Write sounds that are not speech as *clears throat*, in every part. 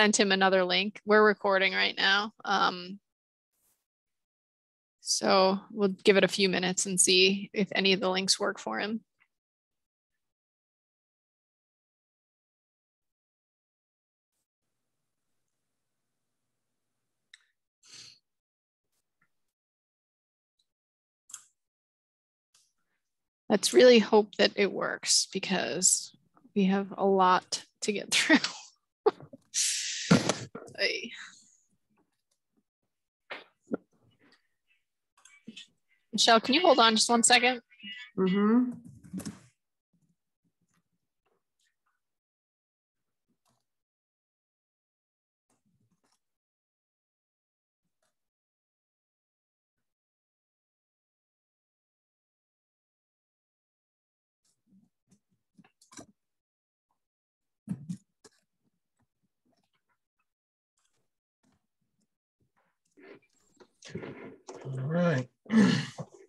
sent him another link. We're recording right now. Um, so we'll give it a few minutes and see if any of the links work for him. Let's really hope that it works because we have a lot to get *laughs* through. Michelle, can you hold on just one second? Mm-hmm. All right.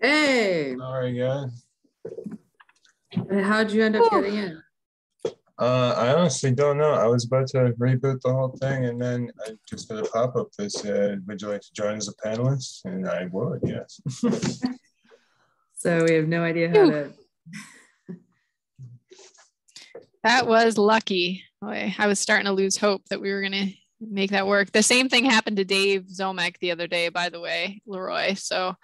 Hey, All right, guys. and how'd you end up getting in? Uh, I honestly don't know. I was about to reboot the whole thing, and then I just got a pop up that said, "Would you like to join as a panelist?" And I would, yes. *laughs* So we have no idea how Phew. to. That was lucky. Boy, I was starting to lose hope that we were going to make that work. The same thing happened to Dave Ziomek the other day, by the way, Leroy. So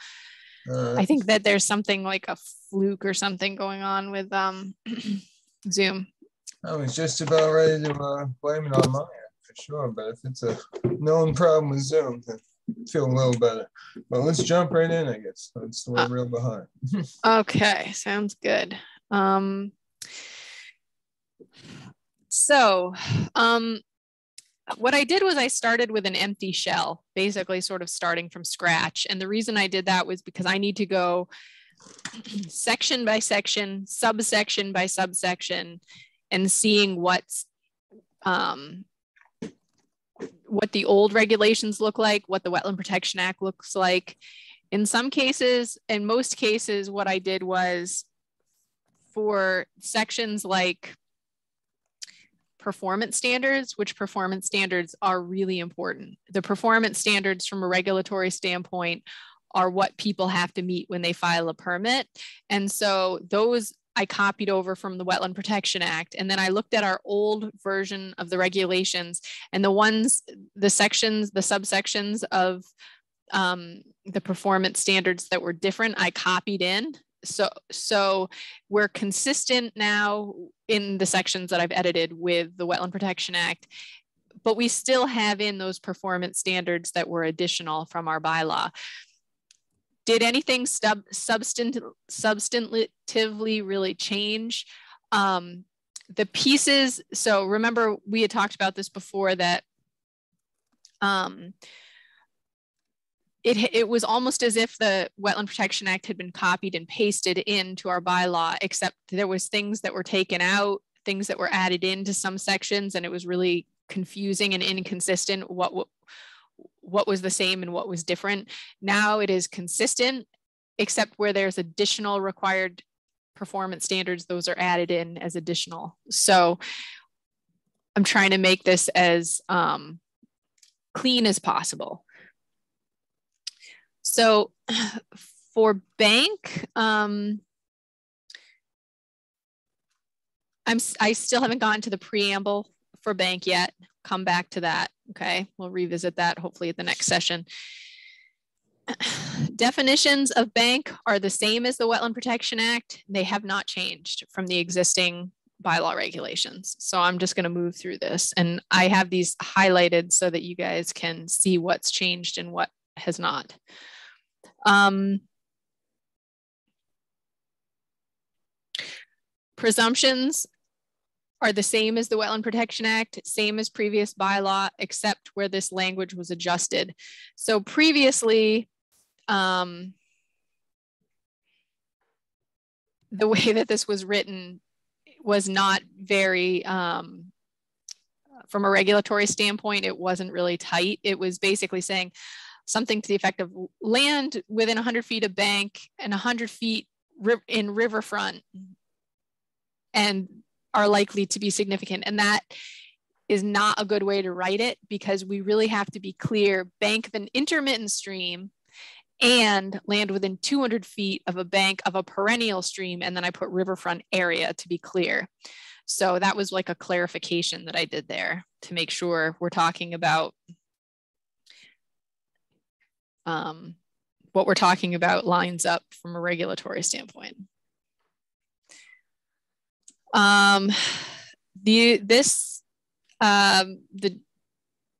Uh, I think that there's something like a fluke or something going on with um, *clears throat* Zoom. I was just about ready to uh, blame it on my for sure, but if it's a known problem with Zoom, then I feel a little better. But let's jump right in, I guess. That's the Uh, real behind. *laughs* Okay, sounds good. Um, so, um, what I did was I started with an empty shell, basically sort of starting from scratch. And the reason I did that was because I need to go *clears throat* section by section, subsection by subsection, and seeing what's um, what the old regulations look like, what the Wetland Protection Act looks like. In some cases, in most cases, what I did was for sections like performance standards, which performance standards are really important. The performance standards from a regulatory standpoint are what people have to meet when they file a permit. And so those I copied over from the Wetland Protection Act. And then I looked at our old version of the regulations and the ones, the sections, the subsections of um, the performance standards that were different, I copied in. So, so we're consistent now in the sections that I've edited with the Wetland Protection Act, but we still have in those performance standards that were additional from our bylaw. Did anything sub, substant, substantively really change? Um, the pieces, so remember we had talked about this before that um, it, it was almost as if the Wetland Protection Act had been copied and pasted into our bylaw, except there was things that were taken out, things that were added into some sections, and it was really confusing and inconsistent what, what, what was the same and what was different. Now it is consistent, except where there's additional required performance standards, those are added in as additional. So I'm trying to make this as um, clean as possible. So *sighs* for bank, um, I'm, I still haven't gotten to the preamble for bank yet. Come back to that. Okay, we'll revisit that hopefully at the next session. *sighs* Definitions of bank are the same as the Wetland Protection Act. They have not changed from the existing bylaw regulations. So I'm just going to move through this and I have these highlighted so that you guys can see what's changed and what has not. Um, presumptions are the same as the Wetland Protection Act, same as previous bylaw, except where this language was adjusted. So previously, um, the way *laughs* that this was written was not very, um, from a regulatory standpoint, it wasn't really tight. It was basically saying something to the effect of land within 100 feet of bank and 100 feet in riverfront and are likely to be significant. And that is not a good way to write it because we really have to be clear bank of an intermittent stream and land within 200 feet of a bank of a perennial stream. And then I put riverfront area to be clear. So that was like a clarification that I did there to make sure we're talking about um, what we're talking about lines up from a regulatory standpoint. Um, the this um, the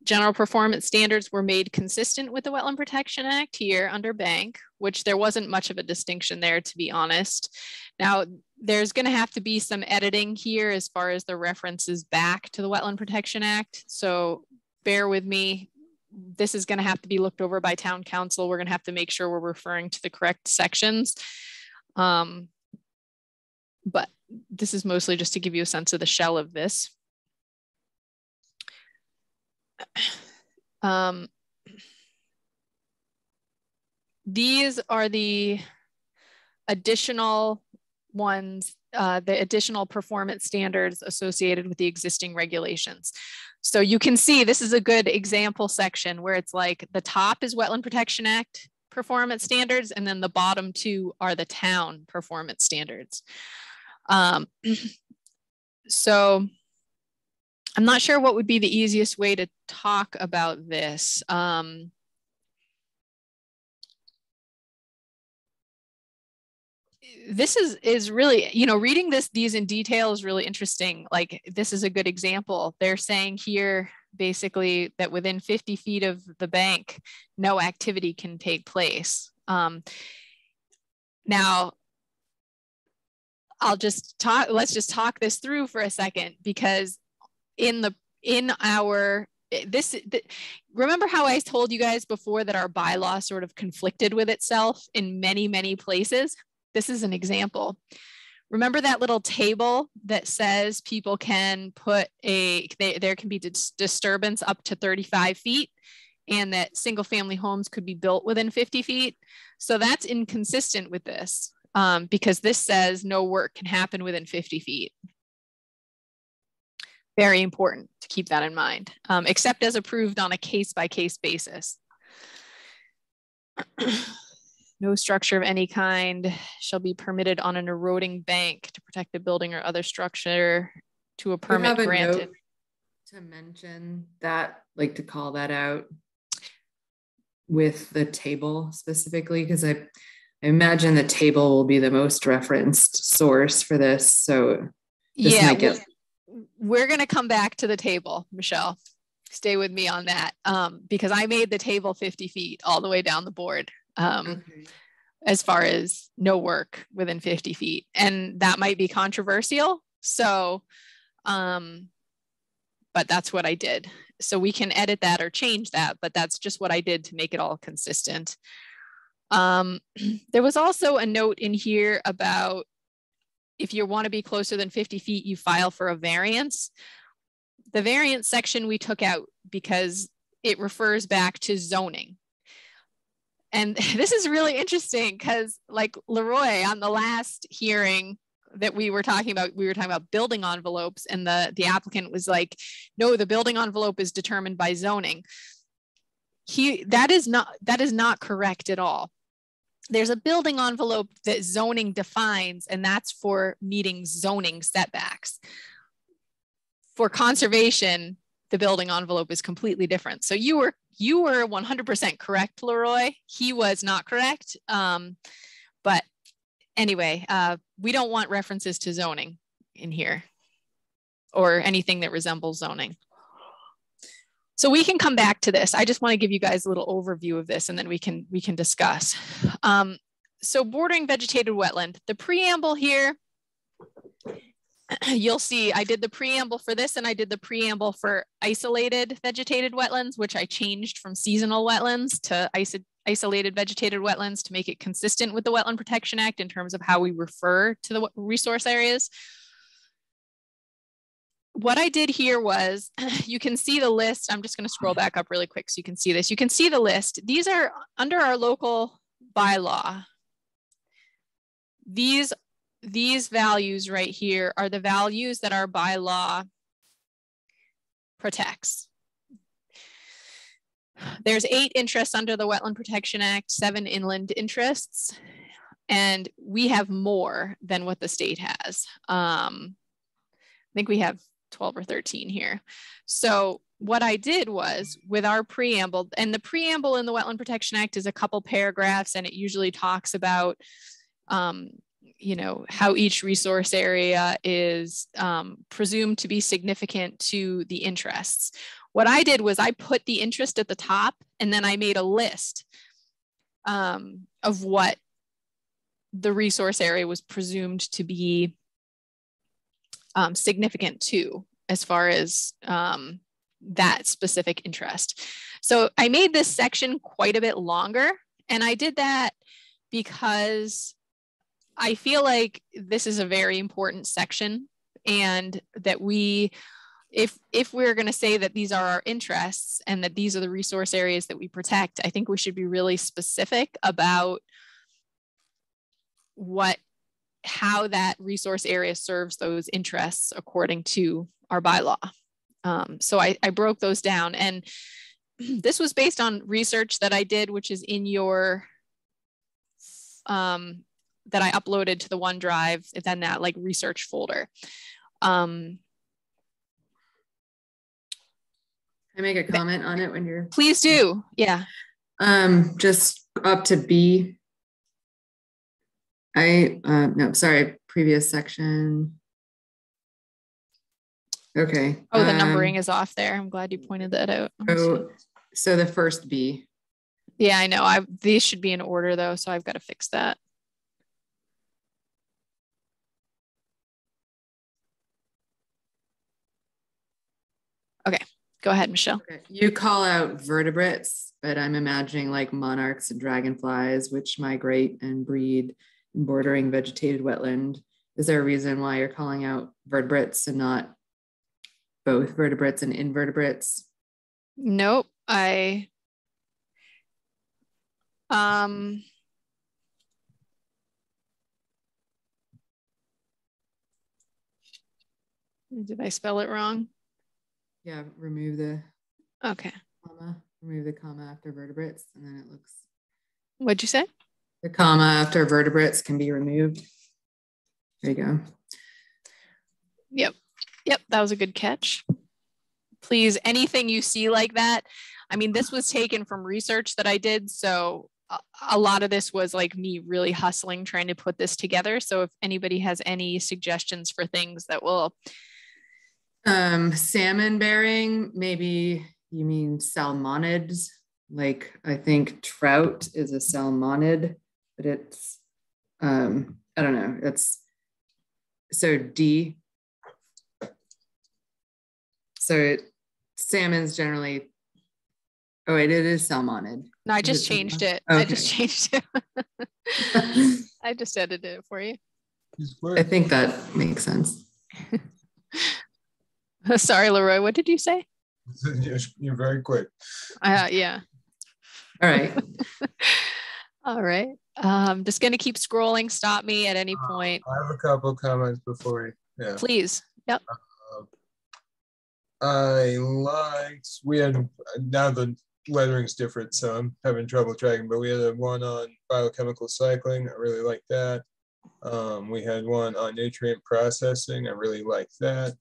general performance standards were made consistent with the Wetland Protection Act here under bank, which there wasn't much of a distinction there, to be honest. Now, there's going to have to be some editing here as far as the references back to the Wetland Protection Act. So bear with me. This is going to have to be looked over by town council. We're going to have to make sure we're referring to the correct sections. Um, but this is mostly just to give you a sense of the shell of this. Um, these are the additional ones, uh, the additional performance standards associated with the existing regulations. So you can see this is a good example section where it's like the top is Wetland Protection Act performance standards, and then the bottom two are the town performance standards. Um, *clears throat* so I'm not sure what would be the easiest way to talk about this. Um, this is is really you know reading this these in detail is really interesting. Like this is a good example. They're saying here basically that within 50 feet of the bank no activity can take place. Um, now i'll just talk let's just talk this through for a second because in the in our this the, remember how i told you guys before that our bylaw sort of conflicted with itself in many many places this is an example. Remember that little table that says people can put a they, there can be dis disturbance up to 35 feet and that single family homes could be built within 50 feet? So that's inconsistent with this um, because this says no work can happen within 50 feet. Very important to keep that in mind, um, except as approved on a case by case basis. *clears throat* no structure of any kind shall be permitted on an eroding bank to protect the building or other structure to a permit granted. to mention that, like to call that out with the table specifically, because I, I imagine the table will be the most referenced source for this. So this yeah, get we're going to come back to the table, Michelle. Stay with me on that um, because I made the table 50 feet all the way down the board um, okay. as far as no work within 50 feet. And that might be controversial. So, um, but that's what I did. So we can edit that or change that, but that's just what I did to make it all consistent. Um, *clears throat* there was also a note in here about if you want to be closer than 50 feet, you file for a variance. The variance section we took out because it refers back to zoning. And *laughs* this is really interesting because like Leroy on the last hearing that we were talking about, we were talking about building envelopes and the, the applicant was like, no, the building envelope is determined by zoning. He, that is not, that is not correct at all there's a building envelope that zoning defines, and that's for meeting zoning setbacks. For conservation, the building envelope is completely different. So you were you were 100% correct, Leroy. He was not correct. Um, but anyway, uh, we don't want references to zoning in here or anything that resembles zoning. So we can come back to this. I just want to give you guys a little overview of this and then we can we can discuss. Um, so bordering vegetated wetland, the preamble here, *clears throat* you'll see I did the preamble for this and I did the preamble for isolated vegetated wetlands, which I changed from seasonal wetlands to iso isolated vegetated wetlands to make it consistent with the Wetland Protection Act in terms of how we refer to the resource areas what I did here was *clears throat* you can see the list. I'm just going to scroll back up really quick so you can see this. You can see the list. These are under our local bylaw. These, these values right here are the values that our bylaw protects. There's eight interests under the Wetland Protection Act, seven inland interests, and we have more than what the state has. Um, I think we have 12 or 13 here. So what I did was with our preamble, and the preamble in the Wetland Protection Act is a couple paragraphs, and it usually talks about um, you know how each resource area is um, presumed to be significant to the interests. What i did was i put the interest at the top and then i made a list um, of what the resource area was presumed to be um, significant to as far as um, that specific interest. So i made this section quite a bit longer and i did that because I feel like this is a very important section and that we if if we're going to say that these are our interests and that these are the resource areas that we protect, I think we should be really specific about what how that resource area serves those interests according to our bylaw. Um, so I, I broke those down and *clears throat* this was based on research that I did, which is in your um, that I uploaded to the OneDrive, then that like research folder. Um, Can I make a comment on it when you're? Please do. Yeah. Um, just up to B. I, uh, no, sorry, previous section. Okay. Oh, the numbering um, is off there. I'm glad you pointed that out. Oh, so the first B. Yeah, I know. I these should be in order though, so I've got to fix that. Okay, go ahead, Michelle. Okay. You call out vertebrates, but I'm imagining like monarchs and dragonflies, which migrate and breed in bordering vegetated wetland. Is there a reason why you're calling out vertebrates and not both vertebrates and invertebrates? Nope. I um did I spell it wrong? Yeah, remove the okay comma. Remove the comma after vertebrates, and then it looks. What'd you say? The comma after vertebrates can be removed. There you go. Yep. Yep. That was a good catch. Please, anything you see like that. I mean, this was taken from research that I did. So a lot of this was like me really hustling trying to put this together. So if anybody has any suggestions for things that will um, salmon bearing, maybe you mean salmonids. Like I think trout is a salmonid, but it's um, I don't know. It's so D. So it, salmon's generally. Oh wait, it is salmonid. No, I just changed it. Okay. I just changed it. *laughs* I just edited it for you. I think that makes sense. *laughs* Sorry, Leroy. What did you say? *laughs* You're very quick. Uh, yeah. *laughs* All right. All right. I'm um, just going to keep scrolling. Stop me at any uh, point. I have a couple comments before we. Yeah. Please. Yep. Uh, I liked. We had now the lettering's different, so I'm having trouble tracking. But we had a one on biochemical cycling. I really like that. Um, we had one on nutrient processing. I really like that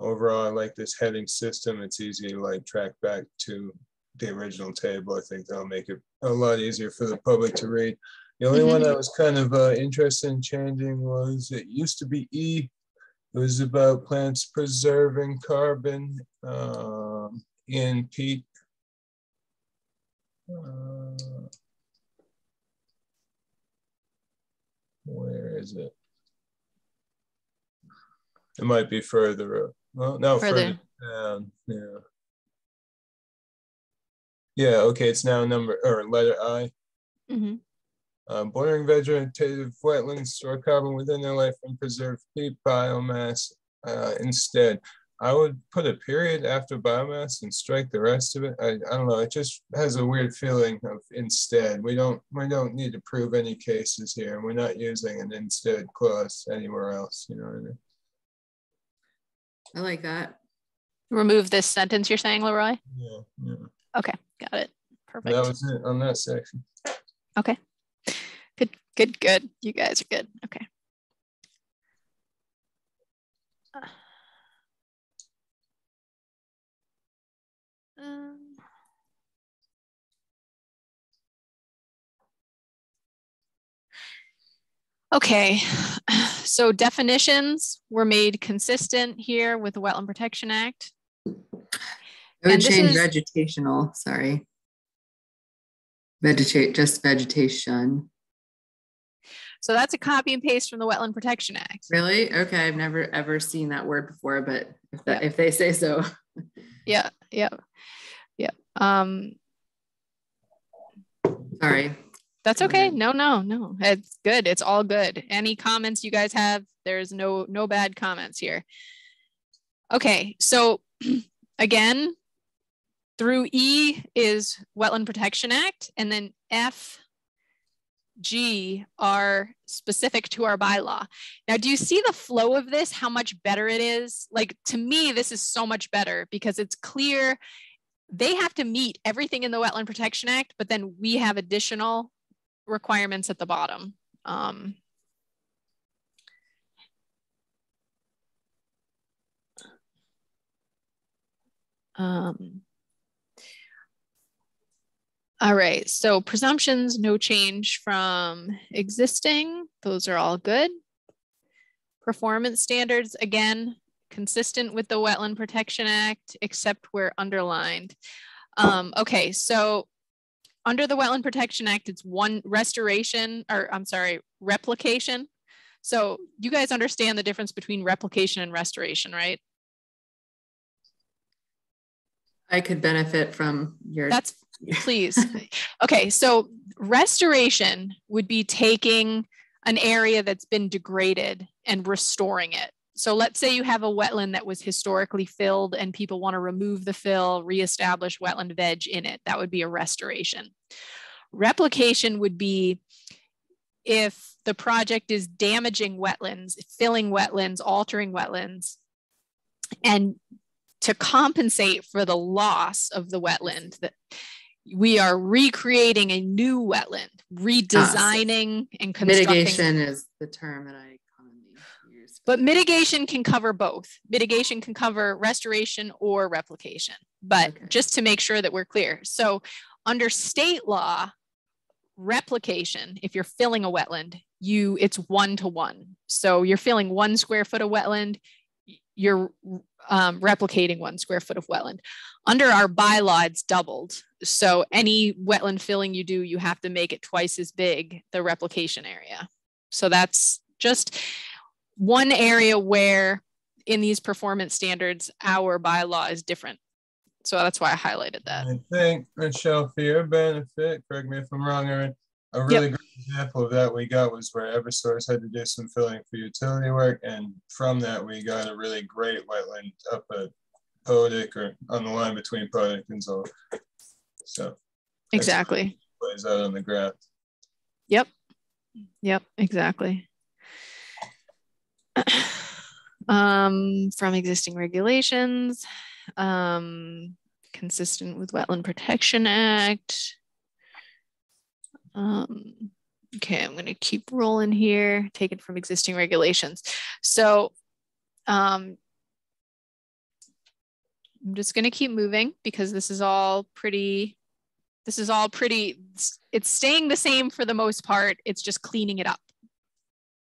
overall, I like this heading system. It's easy to like track back to the original table. I think that'll make it a lot easier for the public to read. The only one I was kind of uh, interested in changing was it used to be E. It was about plants preserving carbon um, in peat. Uh, where is it? It might be further up. Well, no, further, further down. Yeah. Yeah, okay, it's now number or letter I. Mm-hmm. Um, bordering vegetative wetlands store carbon within their life and preserve peat biomass uh, instead. I would put a period after biomass and strike the rest of it. I, I don't know. It just has a weird feeling of instead. We don't we don't need to prove any cases here. And we're not using an instead clause anywhere else. You know what I mean? I like that. Remove this sentence you're saying, Leroy? Yeah, yeah. Okay, got it. Perfect. That was it on that section. Okay. Good, good, good. You guys are good. Okay. Okay, *sighs* so definitions were made consistent here with the Wetland Protection Act. I would And change is- vegetational, sorry. Vegetate, just vegetation. So that's a copy and paste from the Wetland Protection Act. Really? Okay, I've never ever seen that word before, but if that, Yeah. if they say so. *laughs* Yeah, yeah, yeah. Um, Sorry. That's okay. No, no, no. It's good. It's all good. Any comments you guys have? There's no no bad comments here. Okay, so *clears throat* again, through E is Wetland Protection Act, and then F, G are specific to our bylaw. Now, do you see the flow of this? How much better it is? Like to me, this is so much better because it's clear they have to meet everything in the Wetland Protection Act, but then we have additional requirements at the bottom. Um, um, all right, so presumptions, no change from existing. Those are all good. Performance standards, again, consistent with the Wetland Protection Act, except where underlined. Um, okay, so under the Wetland Protection Act, it's one restoration, or I'm sorry, replication. So you guys understand the difference between replication and restoration, right? I could benefit from your. That's please. *laughs* Okay, so restoration would be taking an area that's been degraded and restoring it. So let's say you have a wetland that was historically filled and people want to remove the fill, reestablish wetland veg in it. That would be a restoration. Replication would be if the project is damaging wetlands, filling wetlands, altering wetlands, and to compensate for the loss of the wetland that we are recreating a new wetland, ah, redesigning and constructing. mitigation is the term that I. But mitigation can cover both. Mitigation can cover restoration or replication. But Okay. just to make sure that we're clear. So under state law, replication, if you're filling a wetland, you it's one to one. So you're filling one square foot of wetland, you're um, replicating one square foot of wetland. Under our bylaw, it's doubled. So any wetland filling you do, you have to make it twice as big, the replication area. So that's just one area where in these performance standards, our bylaw is different. So that's why I highlighted that. I think, Michelle, for your benefit, correct me if I'm wrong, Erin, a really great example of that we got was where Eversource had to do some filling for utility work, and from that we got a really great wetland up at Podick or on the line between Podick and Zoll. So Exactly. plays out on the graph. Yep. Yep, exactly. Um, from existing regulations, um, consistent with Wetland Protection Act. Um, okay, I'm going to keep rolling here, taken from existing regulations. So um, I'm just going to keep moving because this is all pretty this is all pretty it's staying the same for the most part. It's just cleaning it up.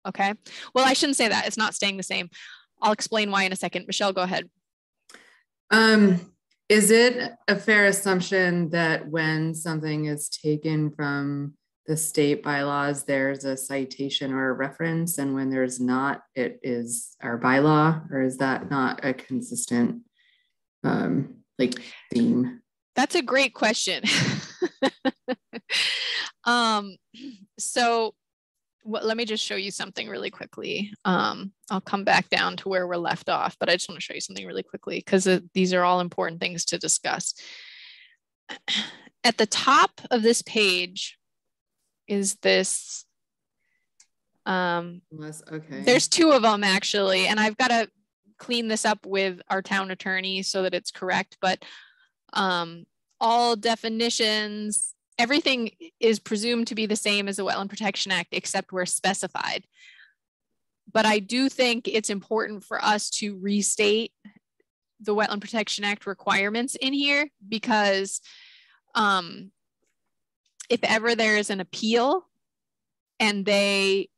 Okay? Well i shouldn't say that. It's not staying the same i'll explain why in a second. Michelle go ahead. Um, is it a fair assumption that when something is taken from the state bylaws, there's a citation or a reference, and when there's not, it is our bylaw, or is that not a consistent um, like theme? that's a great question. *laughs* Um so what, let me just show you something really quickly um i'll come back down to where we're left off but i just want to show you something really quickly because these are all important things to discuss *clears throat* at the top of this page is this um okay. there's two of them actually and i've got to clean this up with our town attorney so that it's correct, but um, all definitions, everything is presumed to be the same as the Wetland Protection Act, except where specified. But I do think it's important for us to restate the Wetland Protection Act requirements in here because um, if ever there is an appeal and they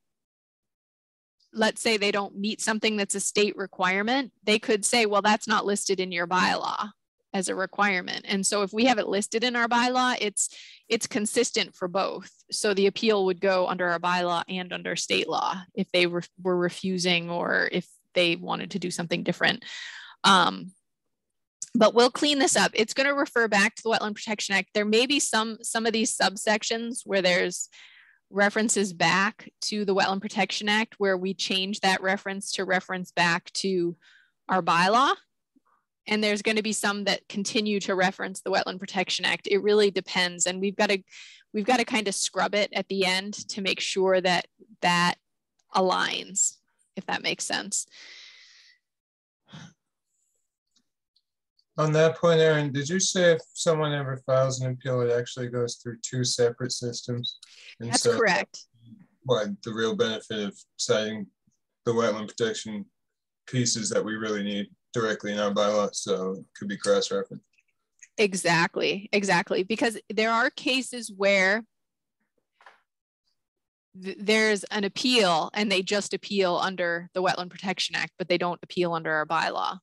let's say they don't meet something that's a state requirement, they could say, well, that's not listed in your bylaw as a requirement. And so if we have it listed in our bylaw, it's it's consistent for both. So the appeal would go under our bylaw and under state law if they were, were refusing or if they wanted to do something different. Um, but we'll clean this up. It's going to refer back to the Wetland Protection Act. There may be some some of these subsections where there's references back to the Wetland Protection Act where we change that reference to reference back to our bylaw. And there's going to be some that continue to reference the Wetland Protection Act. It really depends. And we've got to we've got to kind of scrub it at the end to make sure that that aligns, if that makes sense. On that point, Aaron, did you say if someone ever files an appeal, it actually goes through two separate systems? And That's so correct. What the real benefit of citing the wetland protection pieces that we really need directly in our bylaw, so it could be cross-referenced. Exactly, exactly. Because there are cases where th there's an appeal and they just appeal under the Wetland Protection Act, but they don't appeal under our bylaw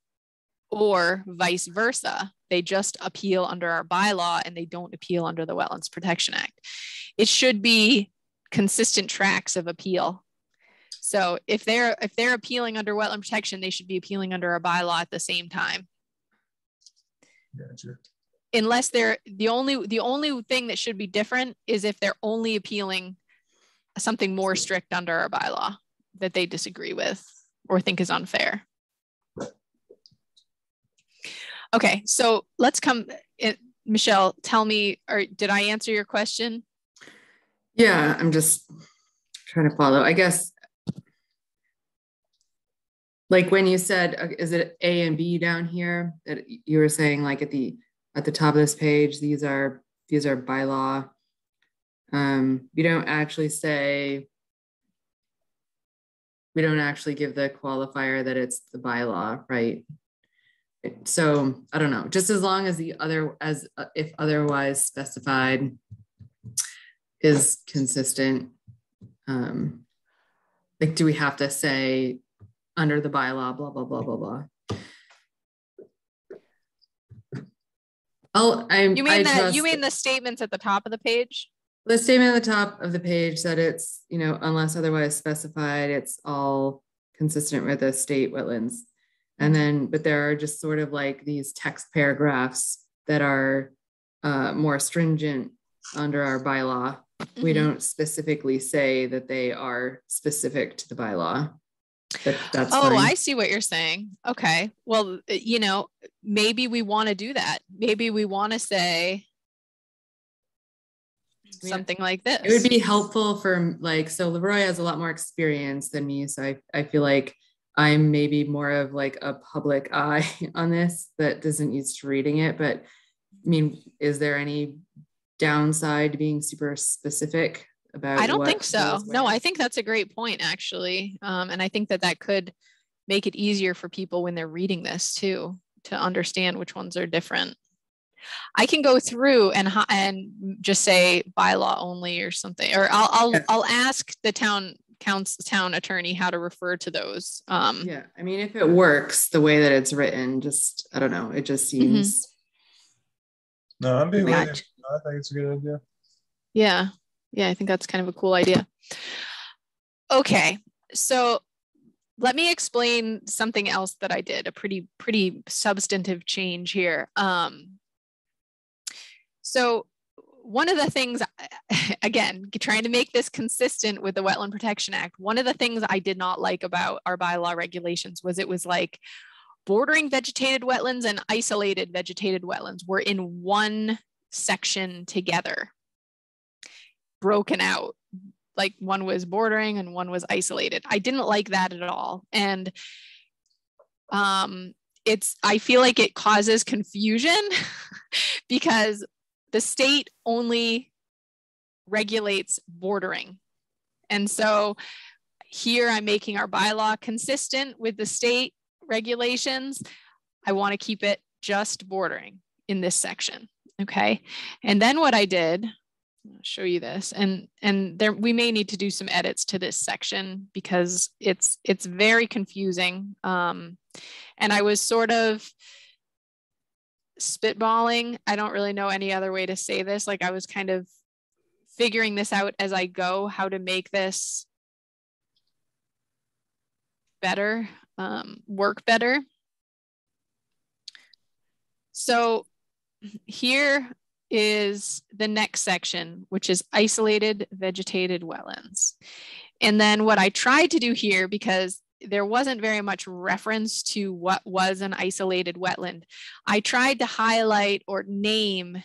or vice versa. They just appeal under our bylaw and they don't appeal under the Wetlands Protection Act. It should be consistent tracks of appeal. So if they're if they're appealing under wetland protection, they should be appealing under our bylaw at the same time. Gotcha. Unless they're the only the only thing that should be different is if they're only appealing something more strict under our bylaw that they disagree with or think is unfair. Okay, so let's come, it, eh, Michelle, tell me, or did I answer your question? Yeah, I'm just trying to follow. I guess, like when you said, uh, is it A and B down here that you were saying like at the at the top of this page, these are these are bylaw. Um, you don't actually say we don't actually give the qualifier that it's the bylaw, right? so I don't know, just as long as the other, as uh, if otherwise specified is consistent. Um, like, do we have to say under the bylaw, blah, blah, blah, blah, blah. I'll, I'm, you mean that you mean the statements at the top of the page? The statement at the top of the page that it's, you know, unless otherwise specified, it's all consistent with the state wetlands and then, but there are just sort of like these text paragraphs that are uh, more stringent under our bylaw. Mm-hmm. We don't specifically say that they are specific to the bylaw. But that's oh, fine. I see what you're saying. Okay. Well, eh, you know, maybe we want to do that. Maybe we want to say something like this. It would be helpful for like so Leroy has a lot more experience than me. So I, I feel like I'm maybe more of like a public *laughs* eye on this that doesn't used to reading it. But I mean, is there any downside to being super specific about? I don't think so. No, I think that's a great point, actually. Um, and I think that that could make it easier for people when they're reading this too to understand which ones are different. I can go through and and just say bylaw only or something, or I'll I'll, I'll ask the town counts town attorney how to refer to those. Um, yeah, I mean, if it works the way that it's written, just I don't know, it just mm-hmm. seems. Mm-hmm. No, I'm being. I think it's a good idea. Yeah, yeah, I think that's kind of a cool idea. Okay, so let me explain something else that I did. A pretty pretty substantive change here. Um, so one of the things, *laughs* again, trying to make this consistent with the Wetland Protection Act, one of the things I did not like about our bylaw regulations was it was like bordering vegetated wetlands and isolated vegetated wetlands were in one section together, broken out. Like one was bordering and one was isolated. I didn't like that at all. And um, it's I feel like it causes confusion *laughs* because the state only regulates bordering. And so here I'm making our bylaw consistent with the state regulations. I want to keep it just bordering in this section. Okay. And then what I did, show you this. And and there we may need to do some edits to this section because it's it's very confusing. Um, and i was sort of spitballing. I don't really know any other way to say this. Like i was kind of figuring this out as i go how to make this better um, work better. So here is the next section, which is isolated vegetated wetlands. And then what I tried to do here, because there wasn't very much reference to what was an isolated wetland, I tried to highlight or name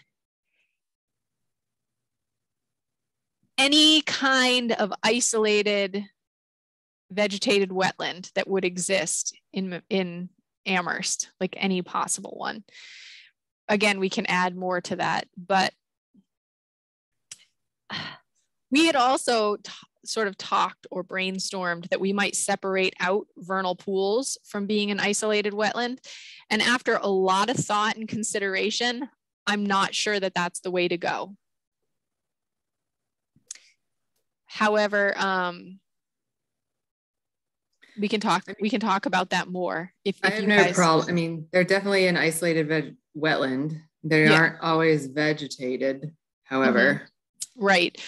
any kind of isolated vegetated wetland that would exist in, in Amherst, like any possible one again, we can add more to that. But we had also sort of talked or brainstormed that we might separate out vernal pools from being an isolated wetland. And after a lot of thought and consideration, I'm not sure that that's the way to go. However, um, we can talk we can talk about that more if, if I have no guys... problem. I mean, they're definitely an isolated veg- wetland. They yeah. aren't always vegetated, however. Mm-hmm. Right.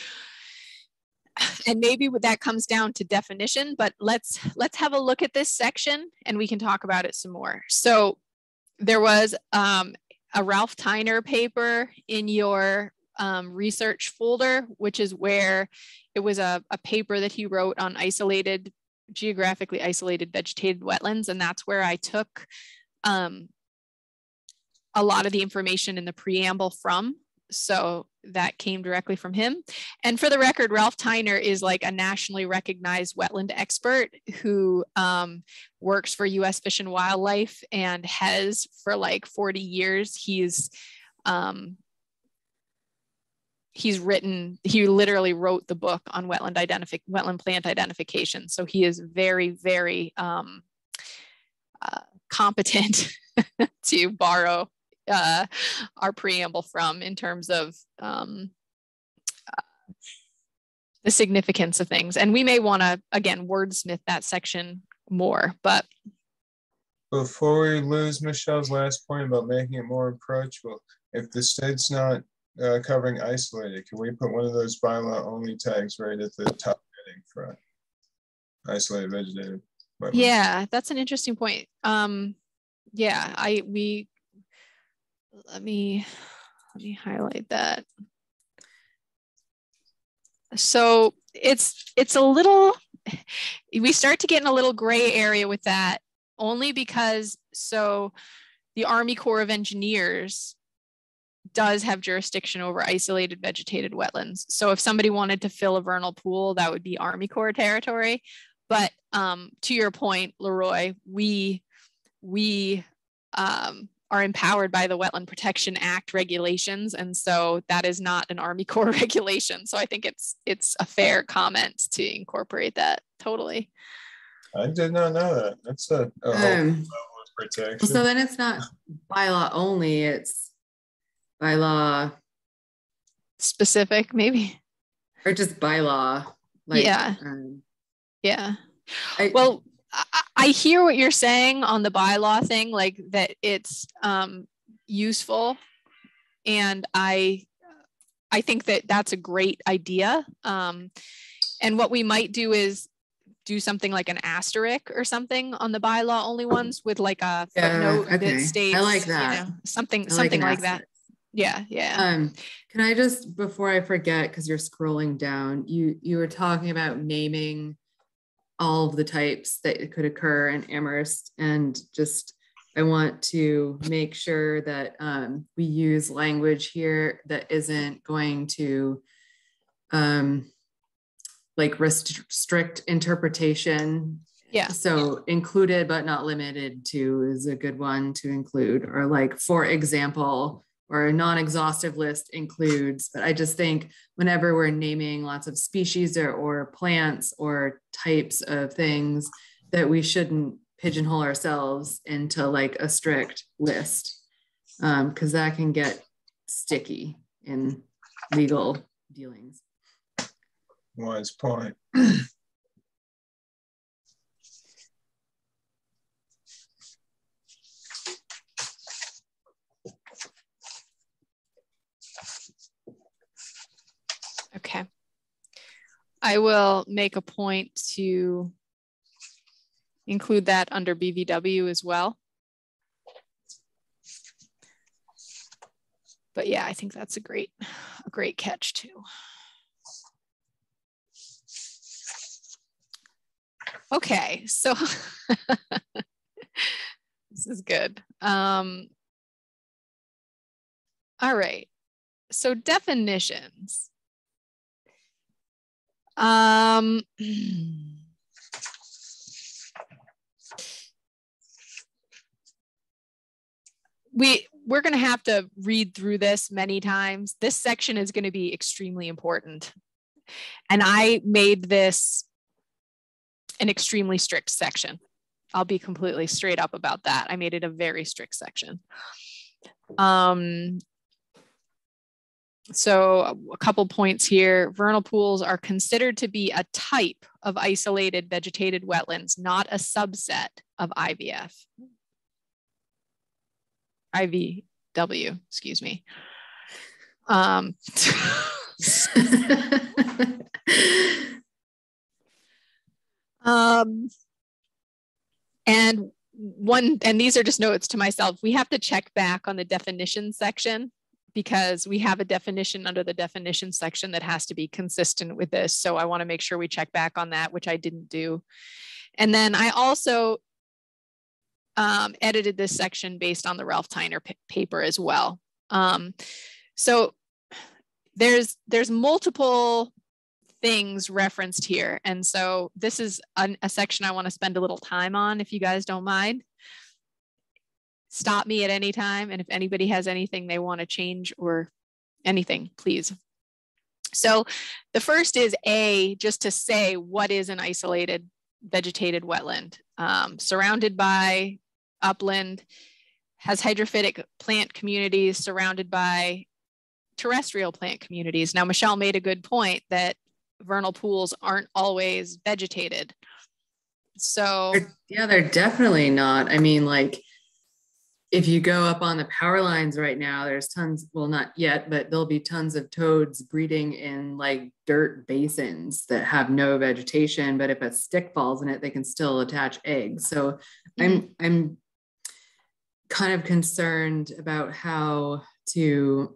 And maybe that comes down to definition, but let's let's have a look at this section and we can talk about it some more. So there was um, a Ralph Tiner paper in your um, research folder, which is where it was a, a paper that he wrote on isolated, geographically isolated vegetated wetlands. And that's where I took um, a lot of the information in the preamble from. So that came directly from him. And for the record, Ralph Tiner is like a nationally recognized wetland expert who um, works for US Fish and Wildlife and has for like 40 years. He's um, he's written he literally wrote the book on wetland identific wetland plant identification so he is very very um, uh, competent *laughs* to borrow uh, our preamble from in terms of um, the significance of things. And we may want to, again, wordsmith that section more, but. Before we lose Michelle's last point about making it more approachable, if the state's not uh, covering isolated, can we put one of those bylaw only tags right at the top heading for isolated vegetative? Yeah, that's an interesting point. Um, yeah, I we let me let me highlight that. So it's it's a little we start to get in a little gray area with that only because so the Army Corps of Engineers does have jurisdiction over isolated vegetated wetlands. So if somebody wanted to fill a vernal pool, that would be Army Corps territory. But um, to your point, Leroy, we we um, are empowered by the Wetland Protection Act regulations, and so that is not an Army Corps *laughs* regulation. So I think it's it's a fair comment to incorporate that totally. I did not know that. That's a, a um, level of protection. So then it's not bylaw only; it's bylaw specific, maybe, or just bylaw. Like, yeah. Um, yeah. I, well, I hear what you're saying on the bylaw thing, like that it's um, useful, and I I think that that's a great idea. Um, and what we might do is do something like an asterisk or something on the bylaw only ones with like a footnote okay. that states I like that. You know, something something like, like that. Yeah, yeah. Um, can I just before I forget because you're scrolling down, you you were talking about naming all of the types that could occur in Amherst and just I want to make sure that um, we use language here that isn't going to um, like restrict interpretation Yeah. So included but not limited to is a good one to include, or like, for example, or a non-exhaustive list includes, but I just think whenever we're naming lots of species or, or plants or types of things, that we shouldn't pigeonhole ourselves into like a strict list because um, that can get sticky in legal dealings. Wise point. *clears throat* Okay. I will make a point to include that under BVW as well. But yeah, I think that's a great, a great catch too. Okay, so *laughs* this is good. Um, all right, so definitions. Um, we we're going to have to read through this many times. This section is going to be extremely important. And I made this an extremely strict section. I'll be completely straight up about that. I made it a very strict section. Um, so a couple points here. Vernal pools are considered to be a type of isolated vegetated wetlands, not a subset of IVF. IVW, excuse me. Um, *laughs* um, and one, and these are just notes to myself. We have to check back on the definition section because we have a definition under the definition section that has to be consistent with this. So I want to make sure we check back on that, which I didn't do. And then I also um, edited this section based on the Ralph Tiner paper as well. Um, so there's there's multiple things referenced here. And so this is an, a section I want to spend a little time on if you guys don't mind stop me at any time. And if anybody has anything they want to change or anything, please. So the first is A, just to say what is an isolated vegetated wetland, um, surrounded by upland, has hydrophytic plant communities surrounded by terrestrial plant communities. Now, Michelle made a good point that vernal pools aren't always vegetated. So, yeah, they're definitely not. I mean, like, if you go up on the power lines right now, there's tons, well, not yet, but there'll be tons of toads breeding in like dirt basins that have no vegetation. But if a stick falls in it, they can still attach eggs. So mm-hmm. I'm I'm kind of concerned about how to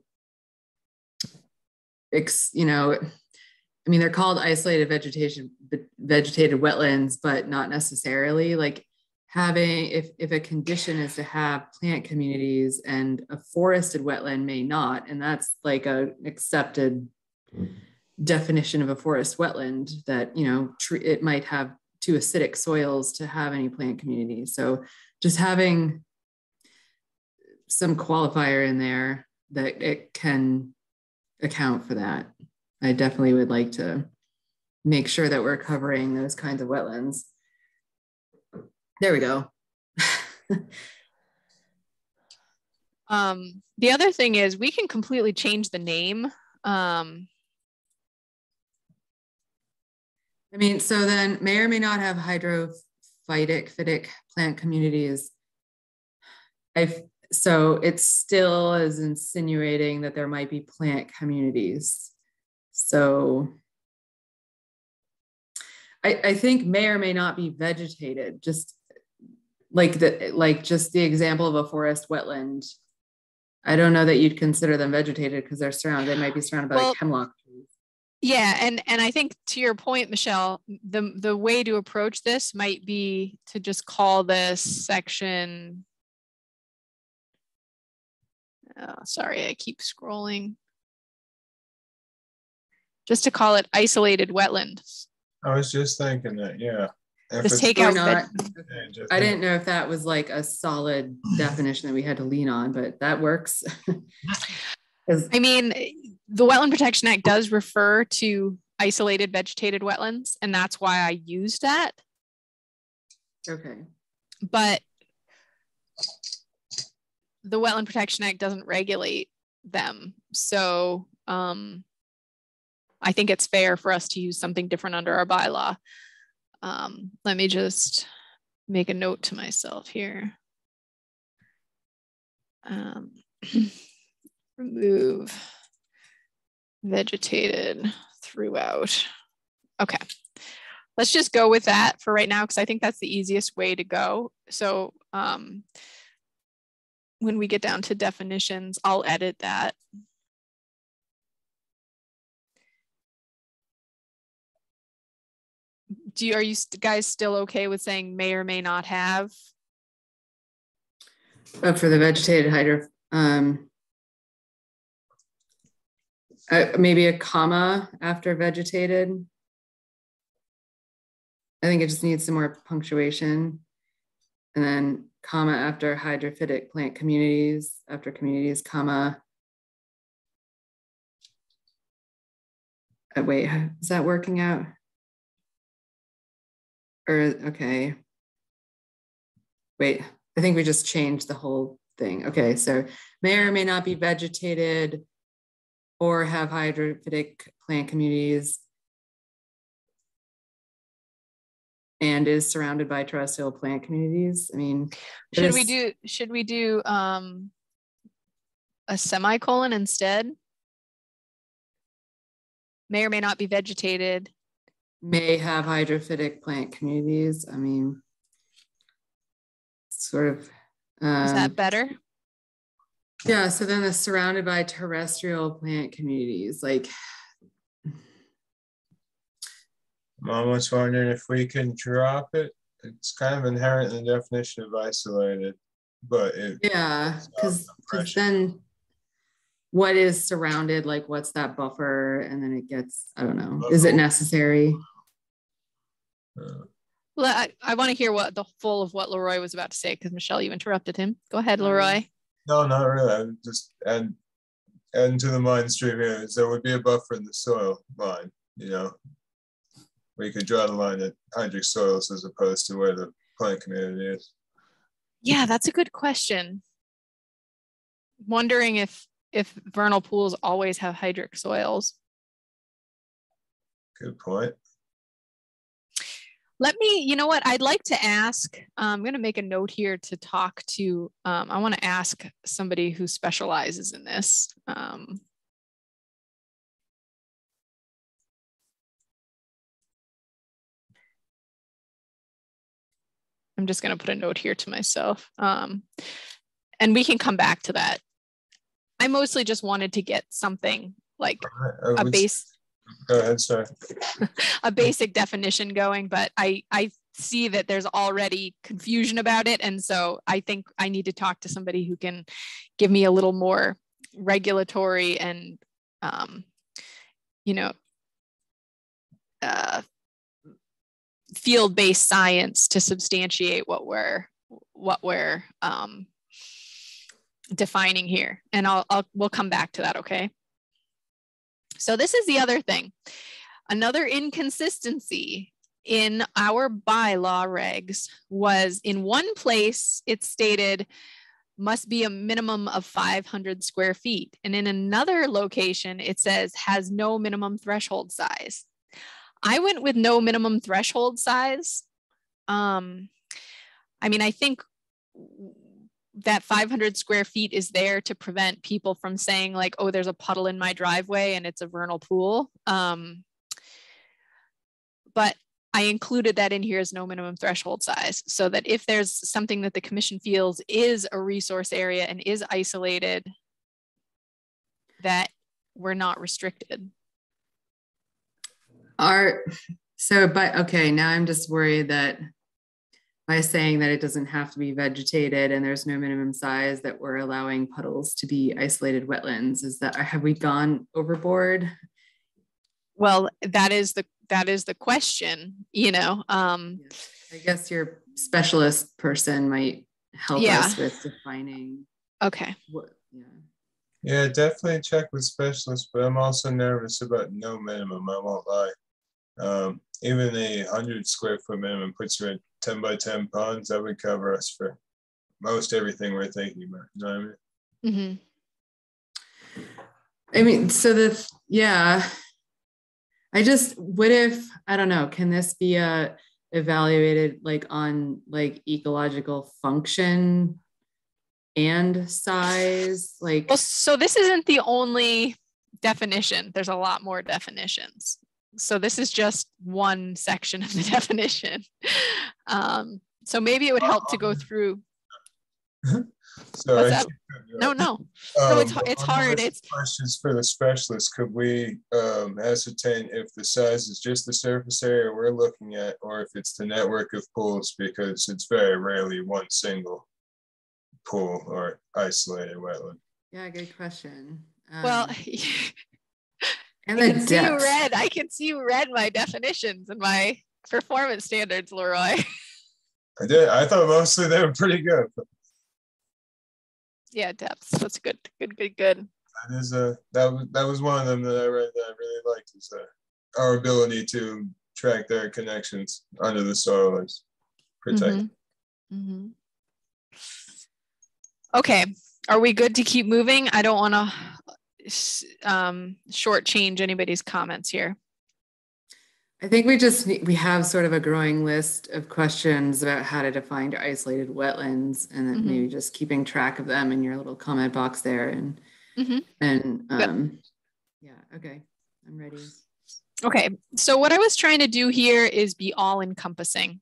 ex, you know, I mean, they're called isolated vegetation, vegetated wetlands, but not necessarily like having if, if a condition is to have plant communities and a forested wetland may not and that's like a accepted definition of a forest wetland that you know it might have too acidic soils to have any plant communities so just having some qualifier in there that it can account for that. I definitely would like to make sure that we're covering those kinds of wetlands there we go. *laughs* um, the other thing is we can completely change the name. Um, I mean, so then may or may not have hydrophytic phytic plant communities. i so it still is insinuating that there might be plant communities. So I, I think may or may not be vegetated, just like the like just the example of a forest wetland i don't know that you'd consider them vegetated because they're surrounded they might be surrounded by well, like hemlock trees. yeah and and i think to your point michelle the the way to approach this might be to just call this section oh, sorry i keep scrolling. Just to call it isolated wetlands. I was just thinking that yeah. If Just it's take out not. Yeah, I didn't know if that was like a solid definition that we had to lean on, but that works. *laughs* I mean, the Wetland Protection Act does refer to isolated vegetated wetlands, and that's why I used that. okay, But the Wetland Protection Act doesn't regulate them. So um, I think it's fair for us to use something different under our bylaw. Um, let me just make a note to myself here. Um, *clears throat* remove vegetated throughout. Okay. Let's just go with that for right now because I think that's the easiest way to go. So um, when we get down to definitions, I'll edit that. Do you, are you guys still okay with saying may or may not have? but for the vegetated hydro, um, uh, maybe a comma after vegetated. I think it just needs some more punctuation. And then comma after hydrophytic plant communities, after communities, comma. Uh, wait, is that working out? Or, okay. Wait, I think we just changed the whole thing. Okay, so may or may not be vegetated or have hydrophytic plant communities and is surrounded by terrestrial plant communities. I mean, Should we do, should we do um, a semicolon instead? May or may not be vegetated. May have hydrophytic plant communities. I mean, sort of. Is um, that better? Yeah, so then the surrounded by terrestrial plant communities, like, I'm almost wondering if we can drop it. It's kind of inherent in the definition of isolated, but it, yeah, because then what is surrounded, like what's that buffer? And then it gets, I don't know, is it necessary? Uh, Well, I, I want to hear what the full of what Leroy was about to say because Michelle, you interrupted him. Go ahead, Leroy. no, not really. I'm just add add to the mine stream here. is There would be a buffer in the soil line, you know. We could draw the line at hydric soils as opposed to where the plant community is. Yeah, that's a good question. Wondering if if vernal pools always have hydric soils. Good point. Let me, you know what, I'd like to ask, I'm going to make a note here to talk to, um, I want to ask somebody who specializes in this. Um, I'm just going to put a note here to myself. Um, and we can come back to that. I mostly just wanted to get something like a base Go ahead, sorry. *laughs* a basic definition going, but I, I see that there's already confusion about it. And so I think I need to talk to somebody who can give me a little more regulatory and, um, you know, uh, field-based science to substantiate what we're, what we're um, defining here. And I'll, I'll, we'll come back to that, okay? So this is the other thing. Another inconsistency in our bylaw regs was in one place it stated must be a minimum of 500 square feet. And in another location, it says has no minimum threshold size. I went with no minimum threshold size. Um, I mean, I think that 500 square feet is there to prevent people from saying like, oh, there's a puddle in my driveway and it's a vernal pool. Um, but I included that in here as no minimum threshold size so that if there's something that the commission feels is a resource area and is isolated, that we're not restricted. Are, so, but, okay, now I'm just worried that by saying that it doesn't have to be vegetated and there's no minimum size, that we're allowing puddles to be isolated wetlands, is that, have we gone overboard? Well, that is the that is the question, you know. Um, I guess your specialist person might help yeah. us with defining. Okay. What, yeah. Yeah, definitely check with specialists, but I'm also nervous about no minimum. I won't lie. Um, even a hundred square foot minimum puts you at 10 by 10 ponds. That would cover us for most everything we're thinking about. You know what I mean? Mm-hmm. I mean, so the, yeah, I just, what if, I don't know, can this be a, uh, evaluated like on like ecological function and size like well so this isn't the only definition there's a lot more definitions so this is just one section of the *laughs* definition um, so maybe it would help to go through *laughs* Sorry. No, no. Um, no, it's, it's hard. It's questions for the specialist. Could we um, ascertain if the size is just the surface area we're looking at, or if it's the network of pools? Because it's very rarely one single pool or isolated wetland. Yeah, good question. Um, well, *laughs* and I can see you read. I can see you read my definitions and my performance standards, Leroy. *laughs* I did. I thought mostly they were pretty good. Yeah, depths. That's good. Good. Good. Good. That is a that was that was one of them that I read that I really liked is uh, our ability to track their connections under the soil is protected. Mm-hmm. Mm-hmm. Okay, are we good to keep moving? I don't want to um, shortchange anybody's comments here. I think we just we have sort of a growing list of questions about how to define isolated wetlands, and mm-hmm. maybe just keeping track of them in your little comment box there, and mm-hmm. and um, yep. yeah, okay, I'm ready. Okay, so what I was trying to do here is be all encompassing.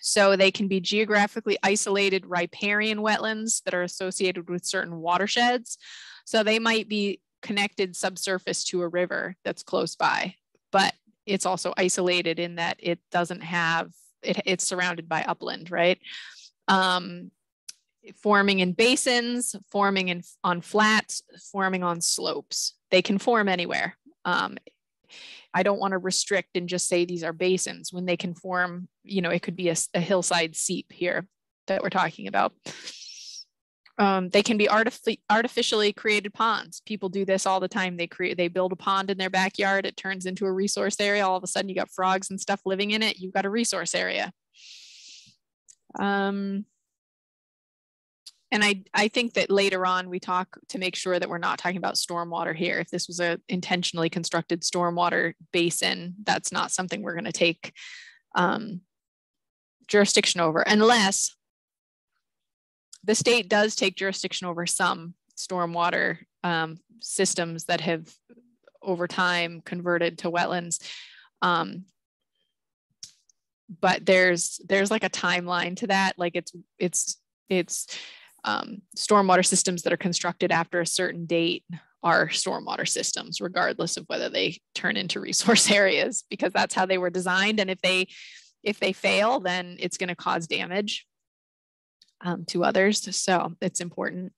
So they can be geographically isolated riparian wetlands that are associated with certain watersheds. So they might be connected subsurface to a river that's close by, but it's also isolated in that it doesn't have, it, it's surrounded by upland, right? Um, forming in basins, forming in, on flats, forming on slopes. They can form anywhere. Um, I don't want to restrict and just say these are basins when they can form, you know, it could be a, a hillside seep here that we're talking about. Um, they can be artific- artificially created ponds. People do this all the time. They create, they build a pond in their backyard. It turns into a resource area. All of a sudden, you got frogs and stuff living in it. You've got a resource area. Um, and I, I think that later on we talk to make sure that we're not talking about stormwater here. If this was a intentionally constructed stormwater basin, that's not something we're going to take um, jurisdiction over unless the state does take jurisdiction over some stormwater um, systems that have over time converted to wetlands. Um, but there's there's like a timeline to that. Like it's it's it's um, stormwater systems that are constructed after a certain date are stormwater systems, regardless of whether they turn into resource *laughs* areas, because that's how they were designed. And if they if they fail, then it's going to cause damage um, to others. So it's important.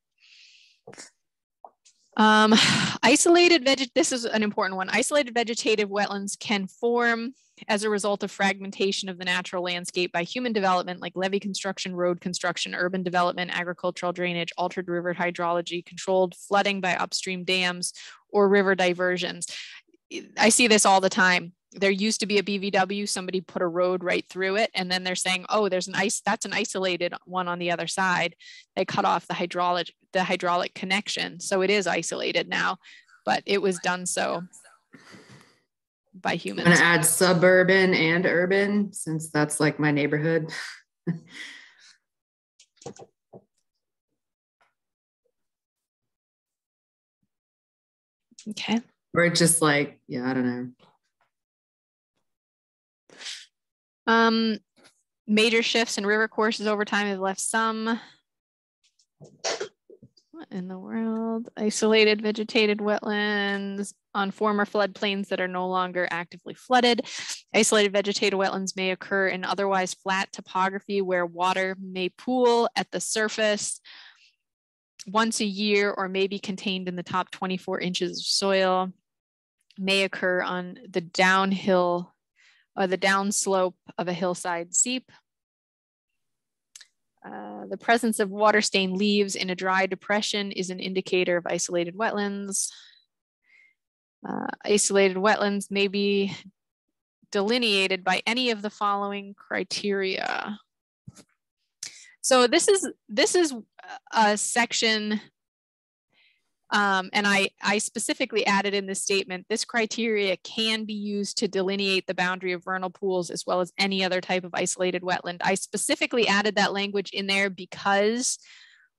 Um, *sighs* isolated veg. This is an important one. Isolated vegetative wetlands can form as a result of fragmentation of the natural landscape by human development like levee construction, road construction, urban development, agricultural drainage, altered river hydrology, controlled flooding by upstream dams, or river diversions. I see this all the time. There used to be a BVW, somebody put a road right through it, and then they're saying, oh, there's an ice, that's an isolated one on the other side. They cut off the hydraulic, the hydraulic connection. So it is isolated now, but it was done so by humans. I'm gonna add suburban and urban since that's like my neighborhood. *laughs* okay. Or just like, yeah, I don't know. Um, major shifts in river courses over time have left some what in the world? Isolated vegetated wetlands on former floodplains that are no longer actively flooded. Isolated vegetated wetlands may occur in otherwise flat topography where water may pool at the surface once a year or may be contained in the top 24 inches of soil. may occur on the downhill or the downslope of a hillside seep. Uh, the presence of water stained leaves in a dry depression is an indicator of isolated wetlands. Uh, isolated wetlands may be delineated by any of the following criteria. So this is this is a section um, and I, I specifically added in this statement, this criteria can be used to delineate the boundary of vernal pools as well as any other type of isolated wetland. I specifically added that language in there because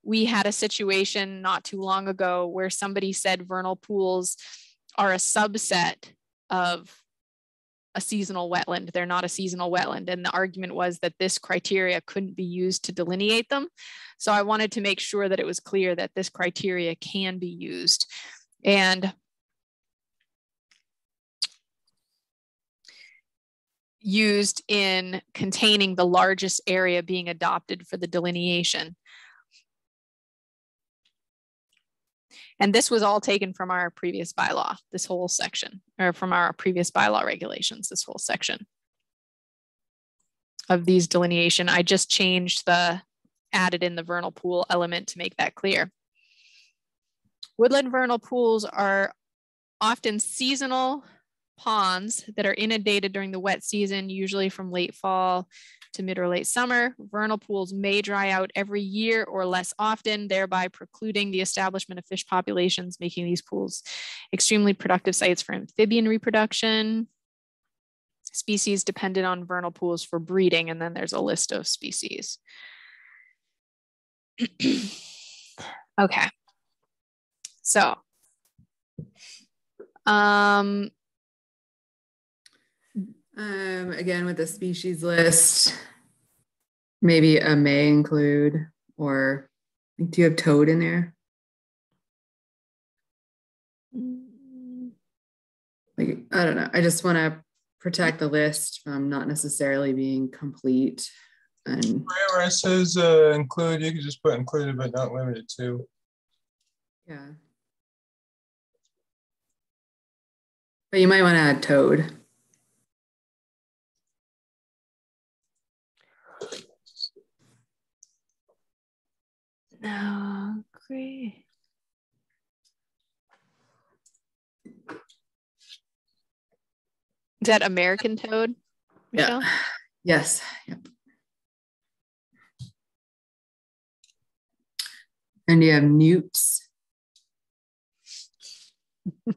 we had a situation not too long ago where somebody said vernal pools are a subset of a seasonal wetland. They're not a seasonal wetland. And the argument was that this criteria couldn't be used to delineate them. So I wanted to make sure that it was clear that this criteria can be used. And used in containing the largest area being adopted for the delineation. And this was all taken from our previous bylaw, this whole section, or from our previous bylaw regulations, this whole section of these delineation. I just changed the added in the vernal pool element to make that clear. Woodland vernal pools are often seasonal ponds that are inundated during the wet season, usually from late fall to mid or late summer. Vernal pools may dry out every year or less often, thereby precluding the establishment of fish populations, making these pools extremely productive sites for amphibian reproduction. Species dependent on vernal pools for breeding, and then there's a list of species. *clears throat* okay. So, um, um, again, with the species list, maybe a may include, or do you have toad in there? Like, I don't know. I just want to protect the list from not necessarily being complete. And where it says uh, include, you can just put included but not limited to. Yeah. But you might want to add toad. Great. Is that American toad? Michelle? Yeah. Yes. Yep. And you have newts. *laughs*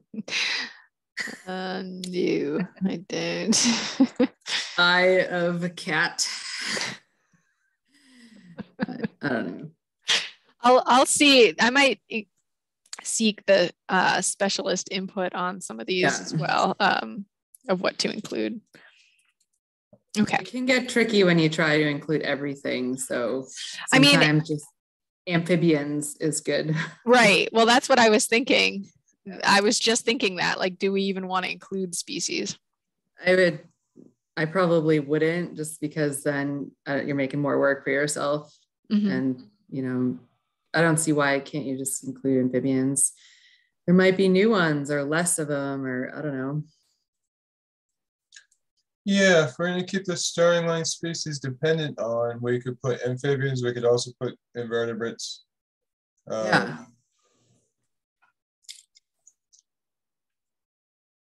uh, no, I don't. Eye of a cat. I, I don't know. I'll I'll see. I might seek the uh, specialist input on some of these yeah. as well um, of what to include. Okay. It can get tricky when you try to include everything. So I mean, just amphibians is good. Right. Well, that's what I was thinking. I was just thinking that. Like, do we even want to include species? I would. I probably wouldn't, just because then uh, you're making more work for yourself, mm-hmm. and you know I don't see why can't you just include amphibians? There might be new ones or less of them, or I don't know. Yeah, if we're going to keep the starting line species dependent on, we could put amphibians, we could also put invertebrates. Um, yeah.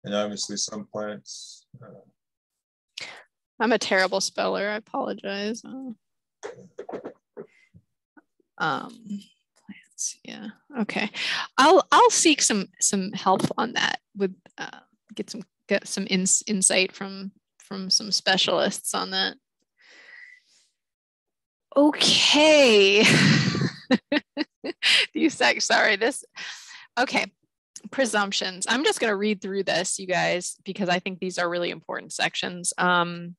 And obviously some plants. Uh, I'm a terrible speller. I apologize. Um, yeah. Okay. I'll I'll seek some some help on that. With uh, get some get some ins, insight from from some specialists on that. Okay. *laughs* you sec. Sorry. This. Okay. Presumptions. I'm just going to read through this, you guys, because I think these are really important sections. Um,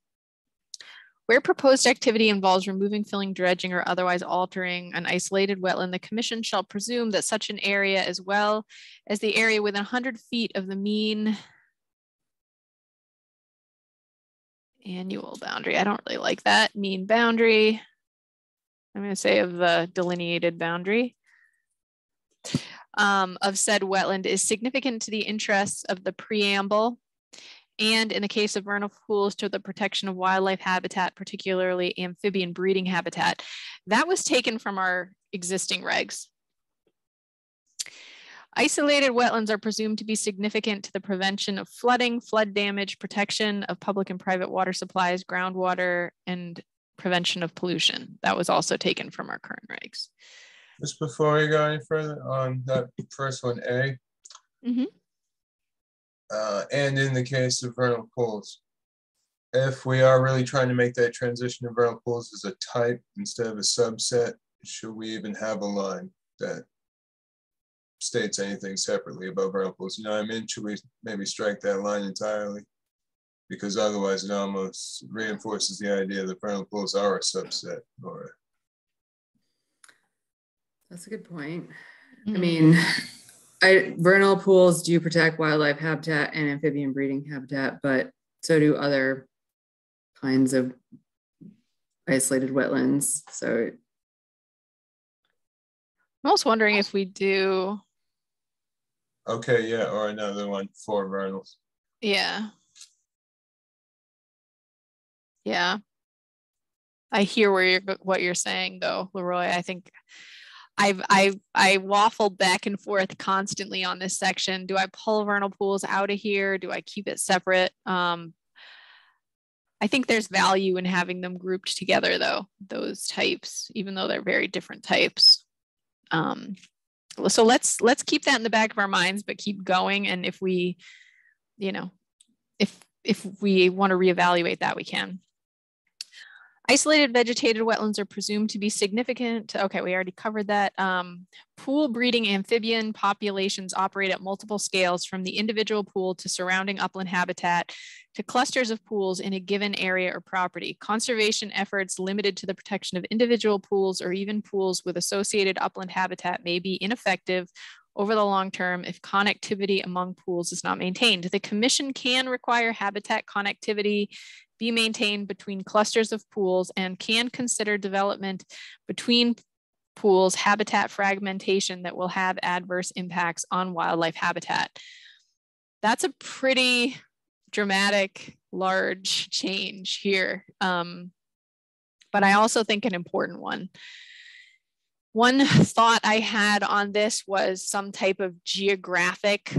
where proposed activity involves removing, filling, dredging, or otherwise altering an isolated wetland, the commission shall presume that such an area as well as the area within 100 feet of the mean annual boundary. I don't really like that. Mean boundary. I'm going to say of the delineated boundary. um, of said wetland is significant to the interests of the preamble and in the case of vernal pools to the protection of wildlife habitat, particularly amphibian breeding habitat. That was taken from our existing regs. Isolated wetlands are presumed to be significant to the prevention of flooding, flood damage, protection of public and private water supplies, groundwater, and prevention of pollution. That was also taken from our current regs. Just before we go any further on that first one, A. Mm -hmm. Uh, and in the case of vernal pools, if we are really trying to make that transition to vernal pools as a type instead of a subset, should we even have a line that states anything separately about vernal pools? You know, I mean, should we maybe strike that line entirely? Because otherwise, it almost reinforces the idea that vernal pools are a subset or that's a good point. Mm-hmm. I mean, *laughs* I, vernal pools do protect wildlife habitat and amphibian breeding habitat, but so do other kinds of isolated wetlands. So I'm also wondering if we do. Okay, yeah, or another one for vernals. Yeah. Yeah. I hear where you're what you're saying though, Leroy. I think I've I've I waffled back and forth constantly on this section. Do I pull vernal pools out of here? Do I keep it separate? Um, I think there's value in having them grouped together though, those types, even though they're very different types. Um, so let's let's keep that in the back of our minds, but keep going. And if we, you know, if if we want to reevaluate that, we can. Isolated vegetated wetlands are presumed to be significant. Okay, we already covered that. Um, pool breeding amphibian populations operate at multiple scales from the individual pool to surrounding upland habitat to clusters of pools in a given area or property. Conservation efforts limited to the protection of individual pools or even pools with associated upland habitat may be ineffective over the long term if connectivity among pools is not maintained. The commission can require habitat connectivity be maintained between clusters of pools and can consider development between pools habitat fragmentation that will have adverse impacts on wildlife habitat. That's a pretty dramatic, large change here. Um, but I also think an important one. One thought I had on this was some type of geographic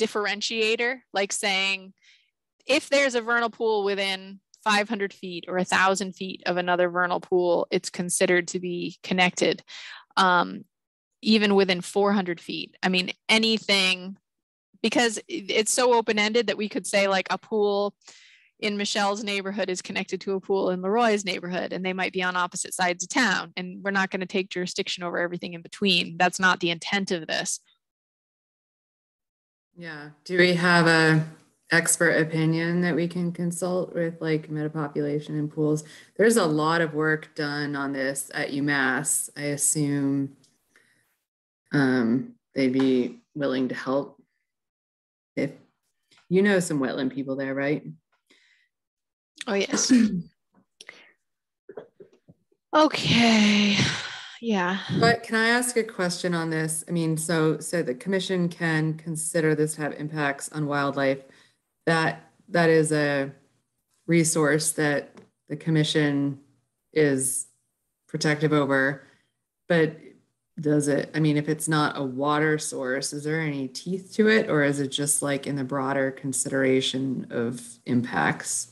differentiator, like saying if there's a vernal pool within 500 feet or 1,000 feet of another vernal pool, it's considered to be connected. Um, even within 400 feet. I mean, anything, because it's so open ended that we could say, like, a pool in Michelle's neighborhood is connected to a pool in Leroy's neighborhood, and they might be on opposite sides of town. And we're not going to take jurisdiction over everything in between. That's not the intent of this. Yeah. Do we have a expert opinion that we can consult with like metapopulation and pools? There's a lot of work done on this at UMass. I assume um, they'd be willing to help if you know some wetland people there, right? Oh, yes. *clears throat* okay yeah. But can I ask a question on this? I mean, so so the commission can consider this to have impacts on wildlife. That that is a resource that the commission is protective over. But does it, I mean, if it's not a water source, is there any teeth to it? Or is it just like in the broader consideration of impacts?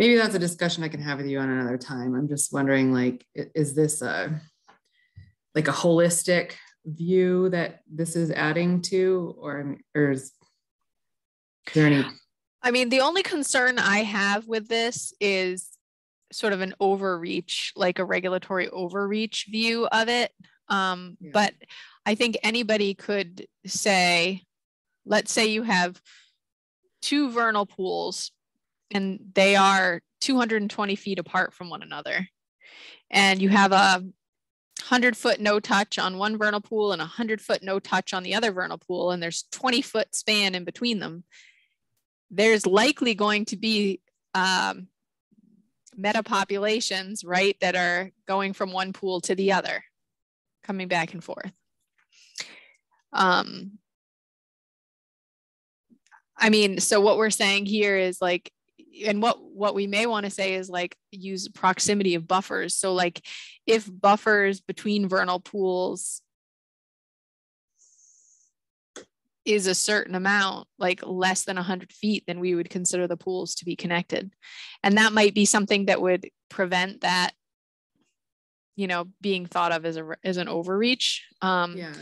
Maybe that's a discussion I can have with you on another time. I'm just wondering, like, is this a like a holistic view that this is adding to, or or is, is there any? I mean, the only concern I have with this is sort of an overreach, like a regulatory overreach view of it. Um, yeah. But I think anybody could say, let's say you have two vernal pools and they are 220 feet apart from one another. And you have a 100 foot no touch on one vernal pool and a 100 foot no touch on the other vernal pool, and there's 20 foot span in between them. There's likely going to be um, meta populations, right, that are going from one pool to the other, coming back and forth. Um, I mean, so what we're saying here is like, and what what we may want to say is like use proximity of buffers. So like, if buffers between vernal pools is a certain amount, like less than 100 feet, then we would consider the pools to be connected. And that might be something that would prevent that, you know, being thought of as, a, as an overreach. Um, Yeah.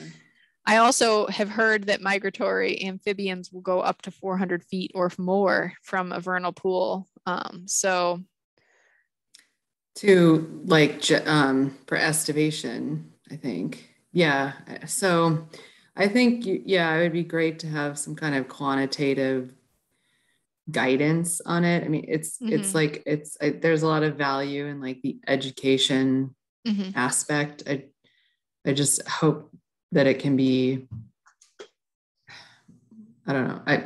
I also have heard that migratory amphibians will go up to 400 feet or more from a vernal pool. Um, so, To like, um, for estivation, I think. Yeah. So I think, yeah, it would be great to have some kind of quantitative guidance on it. I mean, it's, it's Mhm. like, it's, I, there's a lot of value in like the education mhm, aspect. I, I just hope that it can be, I don't know. I,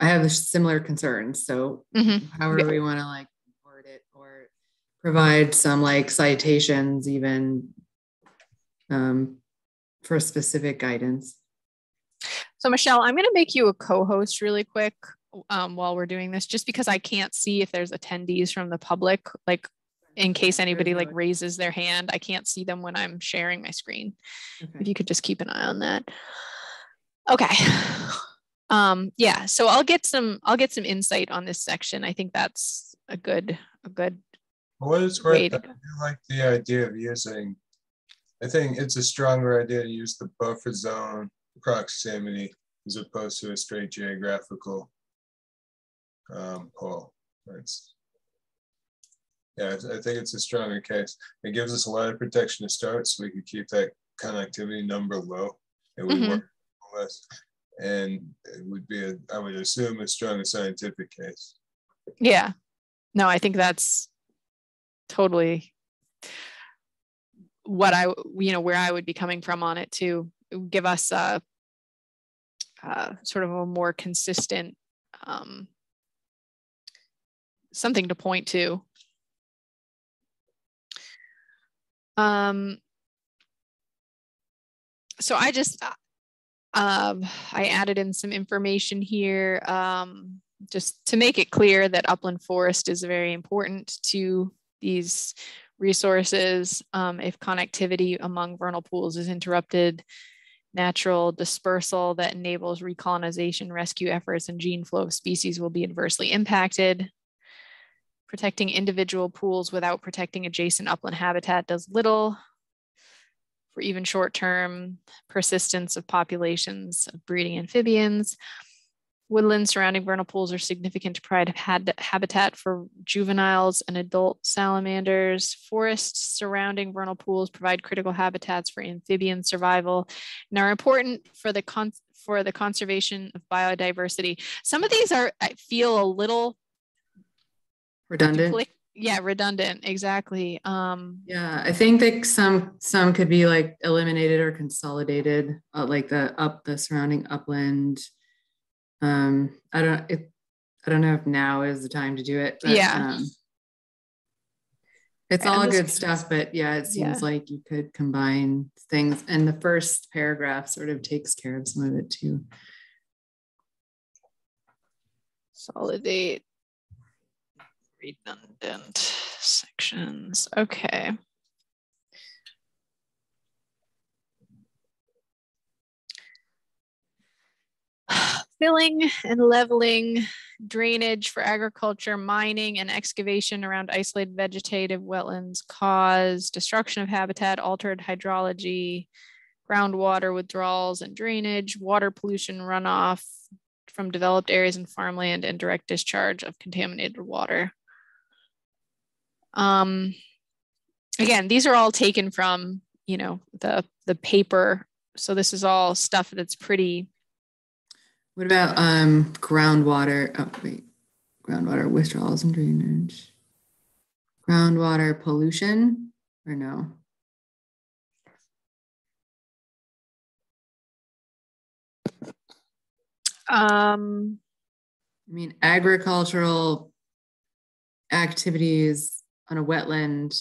I have similar concerns. So mhm. however Yeah. we want to like word it or provide some like citations even um, for specific guidance. So Michelle, I'm going to make you a co-host really quick um, while we're doing this, just because I can't see if there's attendees from the public, like in case anybody like raises their hand. I can't see them when I'm sharing my screen. If you could just keep an eye on that. Okay. *sighs* Um, yeah, so I'll get some I'll get some insight on this section. I think that's a good a good For What it's Way worth, I do like the idea of using, I think it's a stronger idea to use the buffer zone proximity as opposed to a straight geographical um, pull. That's, yeah, I think it's a stronger case. It gives us a lot of protection to start, so we could keep that connectivity number low. It would Mhm. work less, and it would be, a, I would assume, a stronger scientific case. yeah. No, I think that's totally what I you know where I would be coming from on it to give us a, uh sort of a more consistent um, something to point to. Um, so I just uh, um, I added in some information here um, just to make it clear that upland forest is very important to these resources. Um, if connectivity among vernal pools is interrupted, natural dispersal that enables recolonization, rescue efforts, and gene flow of species will be adversely impacted. Protecting individual pools without protecting adjacent upland habitat does little for even short-term persistence of populations of breeding amphibians. Woodlands surrounding vernal pools are significant to provide habitat for juveniles and adult salamanders. Forests surrounding vernal pools provide critical habitats for amphibian survival and are important for the for the conservation of biodiversity. Some of these are I feel a little Redundant. dupli- yeah, redundant. Exactly. Um, Yeah, I think that some some could be like eliminated or consolidated, uh, like the up the surrounding upland. Um, I don't it, I don't know if now is the time to do it. but, Yeah. um, it's all good stuff, but yeah, it seems Yeah. like you could combine things, and the first paragraph sort of takes care of some of it too. Consolidate redundant sections. Okay. *sighs* Filling and leveling, drainage for agriculture, mining and excavation around isolated vegetative wetlands cause destruction of habitat, altered hydrology, groundwater withdrawals and drainage, water pollution runoff from developed areas and farmland, and direct discharge of contaminated water. Um, again, these are all taken from, you know, the the paper. So this is all stuff that's pretty What about um groundwater? Oh wait, groundwater withdrawals and drainage. Groundwater pollution or no? um I mean, agricultural activities on a wetland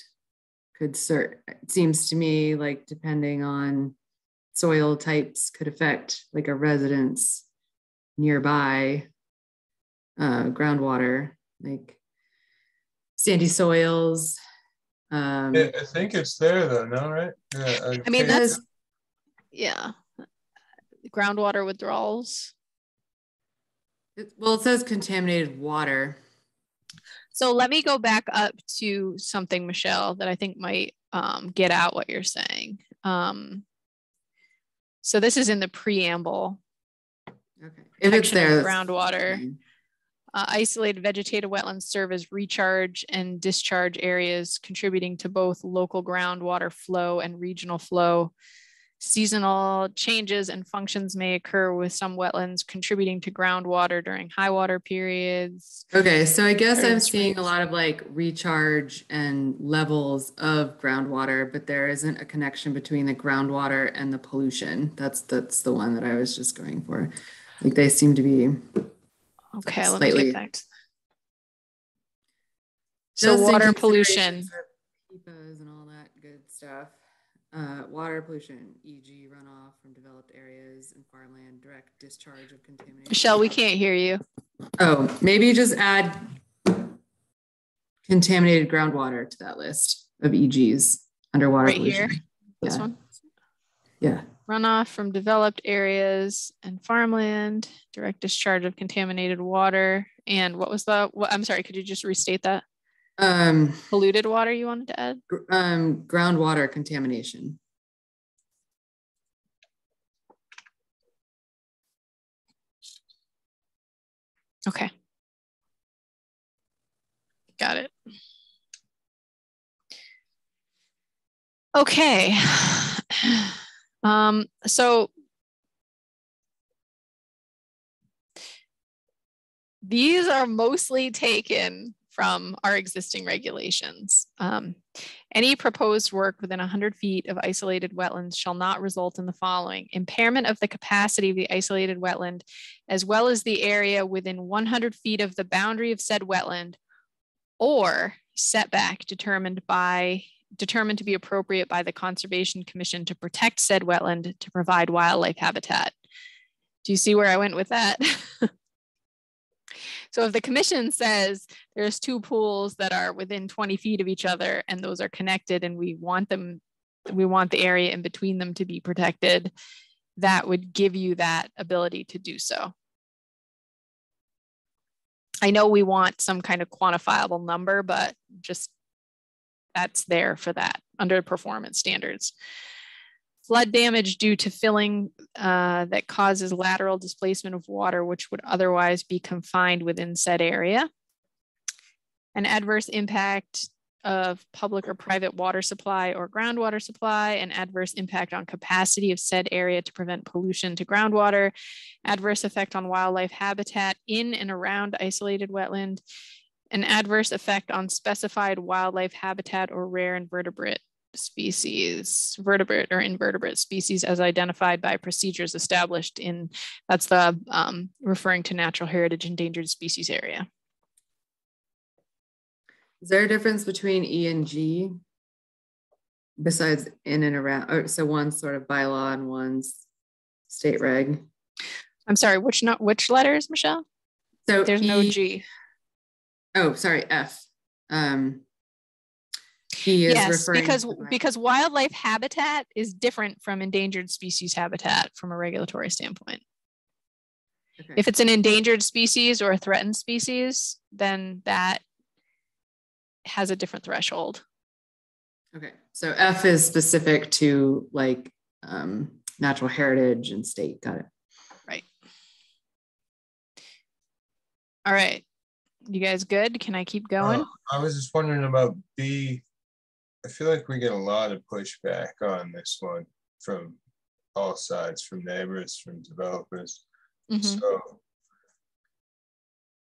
could cert, it seems to me like depending on soil types could affect like a residence nearby uh, groundwater, like sandy soils. Um, Yeah, I think it's there though, no, right? Yeah, I mean, that's yeah. Groundwater withdrawals. it- well, it says contaminated water. So let me go back up to something, Michelle, that I think might um, get out what you're saying. Um, so this is in the preamble. Okay, if it's there, groundwater. Uh, isolated vegetated wetlands serve as recharge and discharge areas contributing to both local groundwater flow and regional flow. Seasonal changes and functions may occur with some wetlands contributing to groundwater during high water periods. Okay, so I guess I'm seeing a lot of like recharge and levels of groundwater, but there isn't a connection between the groundwater and the pollution. That's that's the one that I was just going for. Like they seem to be Okay, let me Slightly. get back to. So water pollution, and all that good stuff. Uh, water pollution, e.g., runoff from developed areas and farmland, direct discharge of contaminated. Michelle, we can't hear you. Oh, maybe just add contaminated groundwater to that list of EGs underwater Right here? pollution. This Yeah. one. Yeah. runoff from developed areas and farmland, direct discharge of contaminated water, and what was the, what, I'm sorry, could you just restate that? Um, Polluted water you wanted to add? um, groundwater contamination. Okay. Got it. Okay. *sighs* Um, so these are mostly taken from our existing regulations. Um, any proposed work within 100 feet of isolated wetlands shall not result in the following impairment of the capacity of the isolated wetland, as well as the area within 100 feet of the boundary of said wetland, or setback determined by determined to be appropriate by the Conservation Commission to protect said wetland to provide wildlife habitat. Do you see where I went with that? *laughs* so if the commission says there's two pools that are within 20 feet of each other and those are connected and we want them, we want the area in between them to be protected, that would give you that ability to do so. I know we want some kind of quantifiable number, but just that's there for that under performance standards. Flood damage due to filling uh, that causes lateral displacement of water, which would otherwise be confined within said area. An adverse impact of public or private water supply or groundwater supply, an adverse impact on capacity of said area to prevent pollution to groundwater, adverse effect on wildlife habitat in and around isolated wetland, an adverse effect on specified wildlife habitat or rare invertebrate species, vertebrate or invertebrate species as identified by procedures established in, that's the um, referring to natural heritage endangered species area. Is there a difference between E and G? Besides in and around, or so one's sort of bylaw and one's state reg. I'm sorry, which not which letters, Michelle? So There's no G. Oh, sorry, F. Um, E is Yes, referring because to because wildlife habitat is different from endangered species habitat from a regulatory standpoint. Okay. If it's an endangered species or a threatened species, then that has a different threshold. Okay, so F is specific to like um, natural heritage and state. Got it. Right. All right. You guys good? Can I keep going? Uh, I was just wondering about B. I feel like we get a lot of pushback on this one from all sides, from neighbors, from developers. Mhm. So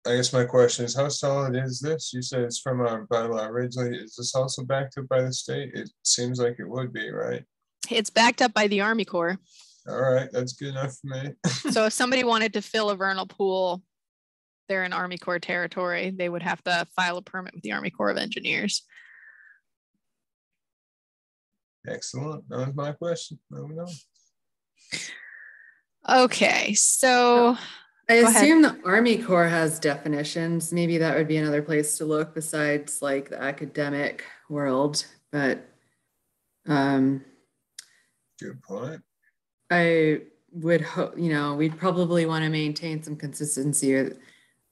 I guess my question is, how solid is this? You said it's from our bylaw originally. Is this also backed up by the state? It seems like it would be, right? It's backed up by the Army Corps. All right, that's good enough for me. *laughs* So if somebody wanted to fill a vernal pool, they're in Army Corps territory, they would have to file a permit with the Army Corps of Engineers. Excellent. That was my question. Moving on. Okay, so I Go ahead. assume the Army Corps has definitions. Maybe that would be another place to look besides like the academic world. But um, Good point. I would hope, you know, we'd probably want to maintain some consistency with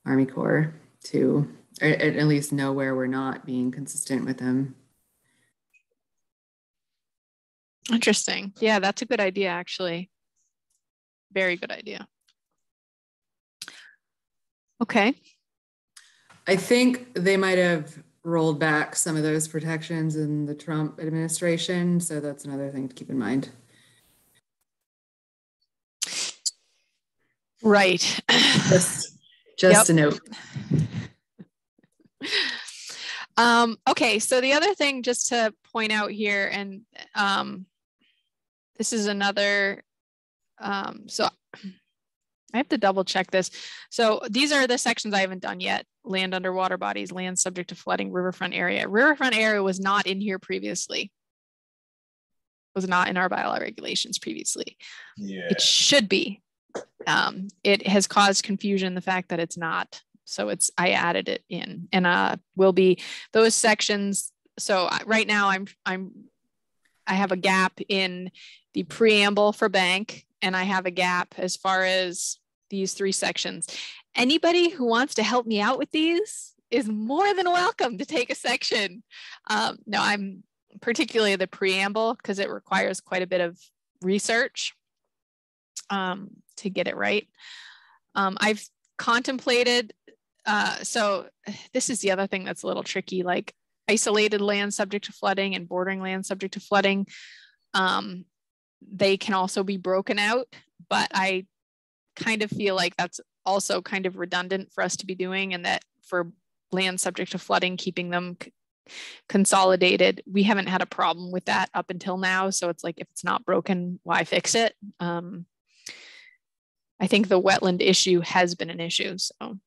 Army Corps to or at at least know where we're not being consistent with them. Interesting. Yeah, that's a good idea, actually. Very good idea. Okay. I think they might have rolled back some of those protections in the Trump administration. So that's another thing to keep in mind. Right. Just, *laughs* just Yep. a note. *laughs* um, okay, so the other thing just to point out here, and um, this is another, um, so I have to double check this. So these are the sections I haven't done yet. Land underwater bodies, land subject to flooding, riverfront area. Riverfront area was not in here previously. Was not in our bylaw regulations previously. Yeah. It should be. Um, it has caused confusion the fact that it's not. So it's I added it in and uh will be those sections. So right now I'm I'm I have a gap in the preamble for bank and I have a gap as far as these three sections. Anybody who wants to help me out with these is more than welcome to take a section. Um, no, I'm particularly the preamble because it requires quite a bit of research um, to get it right. Um, I've contemplated, uh, so this is the other thing that's a little tricky, like isolated land subject to flooding and bordering land subject to flooding. Um, they can also be broken out, but I kind of feel like that's also kind of redundant for us to be doing and that for land subject to flooding, keeping them consolidated. We haven't had a problem with that up until now. So it's like, if it's not broken, why fix it? Um, I think the wetland issue has been an issue. So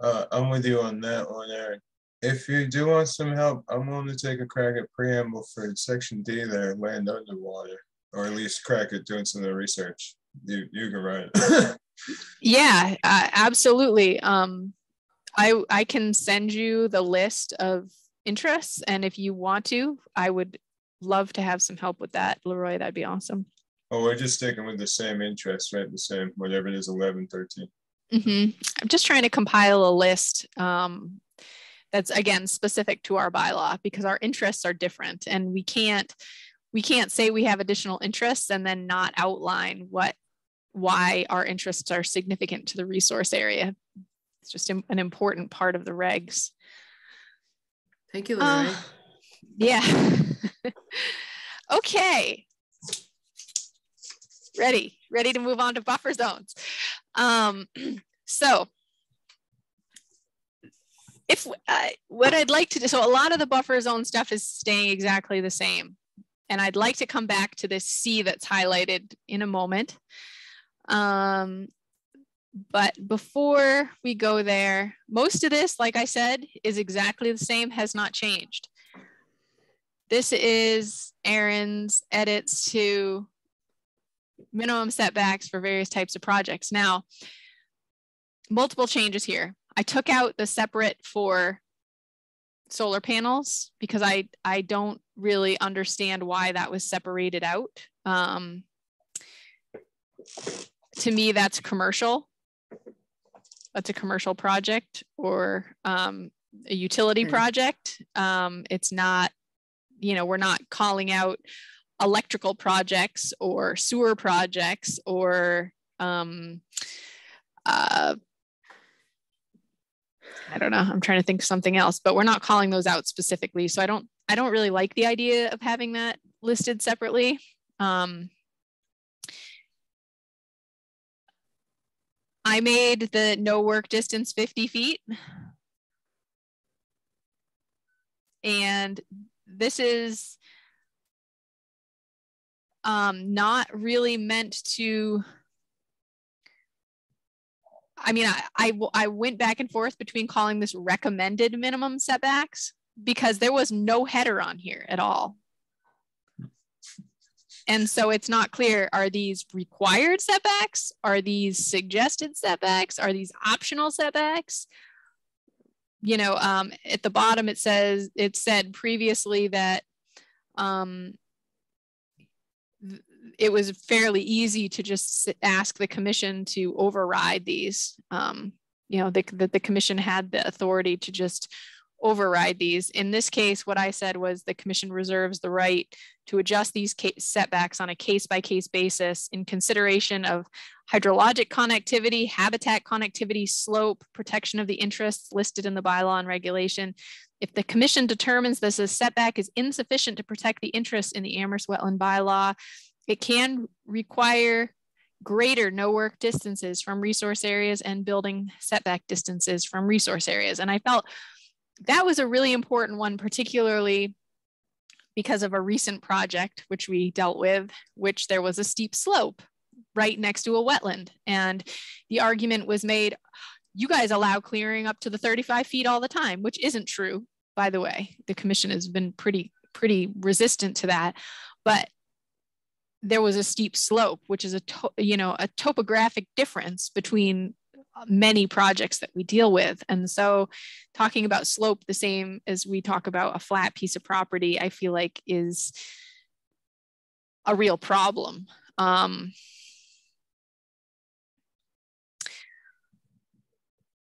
Uh, I'm with you on that one, Aaron. If you do want some help, I'm willing to take a crack at preamble for section D there, land underwater, or at least crack at doing some of the research. You you can write it. yeah, uh, absolutely. Um, I I can send you the list of interests, and if you want to, I would love to have some help with that, Leroy. That'd be awesome. oh, we're just sticking with the same interests, right? The same, whatever it is, 11, 13. hmm I'm just trying to compile a list um, that's again specific to our bylaw because our interests are different, and we can't we can't say we have additional interests and then not outline what why our interests are significant to the resource area. It's just an important part of the regs. Thank you, Uh, yeah. *laughs* okay. Ready, ready to move on to buffer zones. Um, *clears throat* so if uh, what I'd like to do, so a lot of the buffer zone stuff is staying exactly the same. And I'd like to come back to this C that's highlighted in a moment. Um, but before we go there, most of this, like I said, is exactly the same, has not changed. This is Aaron's edits to minimum setbacks for various types of projects. Now, multiple changes here. I took out the separate for solar panels because I, I don't really understand why that was separated out. Um, to me, that's commercial. That's a commercial project or um, a utility project. Um, it's not, you know, we're not calling out electrical projects or sewer projects or um, uh, I don't know. I'm trying to think of something else, but we're not calling those out specifically. So I don't I don't really like the idea of having that listed separately. Um, I made the no work distance 50 feet. And this is um, not really meant to I mean, I I went back and forth between calling this recommended minimum setbacks because there was no header on here at all. and so it's not clear are these required setbacks? Are these suggested setbacks? Are these optional setbacks? You know, um, at the bottom it says it said previously that um, it was fairly easy to just ask the commission to override these. Um, you know, that the, the commission had the authority to just override these. In this case, what I said was the commission reserves the right to adjust these setbacks on a case by case basis in consideration of hydrologic connectivity, habitat connectivity, slope, protection of the interests listed in the bylaw and regulation. If the commission determines this a setback is insufficient to protect the interests in the Amherst wetland bylaw, it can require greater no work distances from resource areas and building setback distances from resource areas. And I felt that was a really important one, particularly because of a recent project which we dealt with, which there was a steep slope right next to a wetland. And the argument was made, you guys allow clearing up to the 35 feet all the time, which isn't true, by the way. The commission has been pretty, pretty resistant to that. But there was a steep slope, which is a, you know, a topographic difference between many projects that we deal with. And so talking about slope the same as we talk about a flat piece of property, I feel like is a real problem. Um,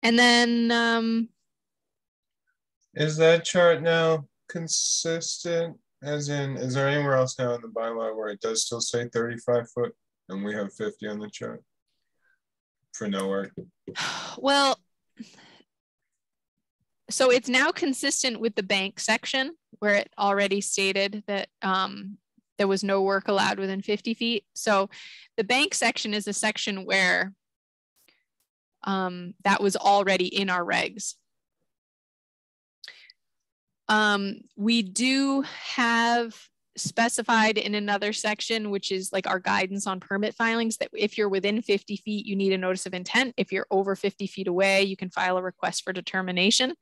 and then um, is that chart now consistent? As in, is there anywhere else now in the bylaw where it does still say 35 foot and we have 50 on the chart? For no work? Well, so it's now consistent with the bank section where it already stated that um, there was no work allowed within 50 feet. So the bank section is a section where um, that was already in our regs. Um, we do have specified in another section, which is like our guidance on permit filings, that if you're within 50 feet, you need a notice of intent. If you're over 50 feet away, you can file a request for determination,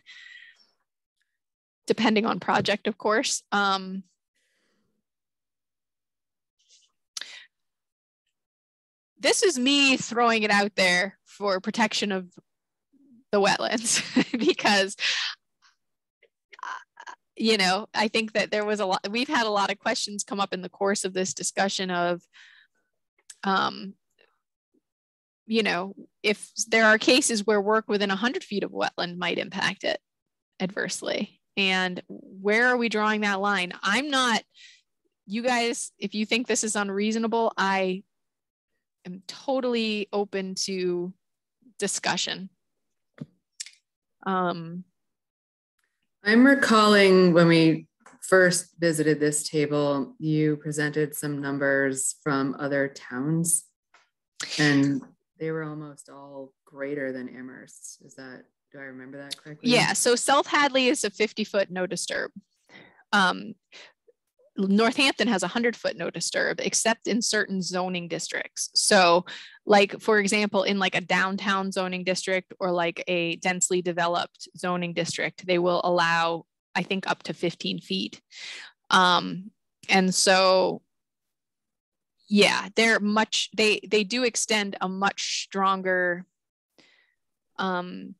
depending on project, of course. Um, this is me throwing it out there for protection of the wetlands *laughs* because you know, I think that there was a lot, we've had a lot of questions come up in the course of this discussion of, um, you know, if there are cases where work within 100 feet of wetland might impact it adversely. And where are we drawing that line? I'm not, you guys, if you think this is unreasonable, I am totally open to discussion. Um, I'm recalling when we first visited this table, you presented some numbers from other towns and they were almost all greater than Amherst. Is that, do I remember that correctly? Yeah. So South Hadley is a 50 foot no disturb. Um, Northampton has a 100 foot no disturb, except in certain zoning districts. So, like, for example, in like a downtown zoning district or like a densely developed zoning district, they will allow, I think, up to 15 feet. Um, and so, yeah, they're much, they, they do extend a much stronger um,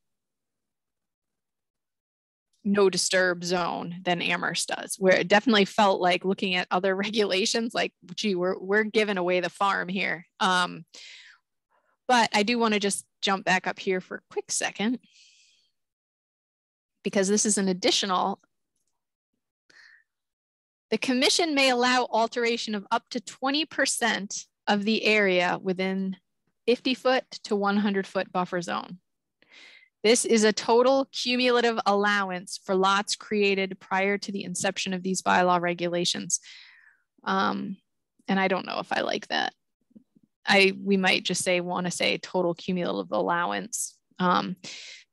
no disturb zone than Amherst does, where it definitely felt like looking at other *laughs* regulations, like, gee, we're, we're giving away the farm here. Um, but I do want to just jump back up here for a quick second because this is an additional. The commission may allow alteration of up to 20% of the area within 50 foot to 100 foot buffer zone. This is a total cumulative allowance for lots created prior to the inception of these bylaw regulations. Um, and I don't know if I like that. I we might just say want to say total cumulative allowance. Um,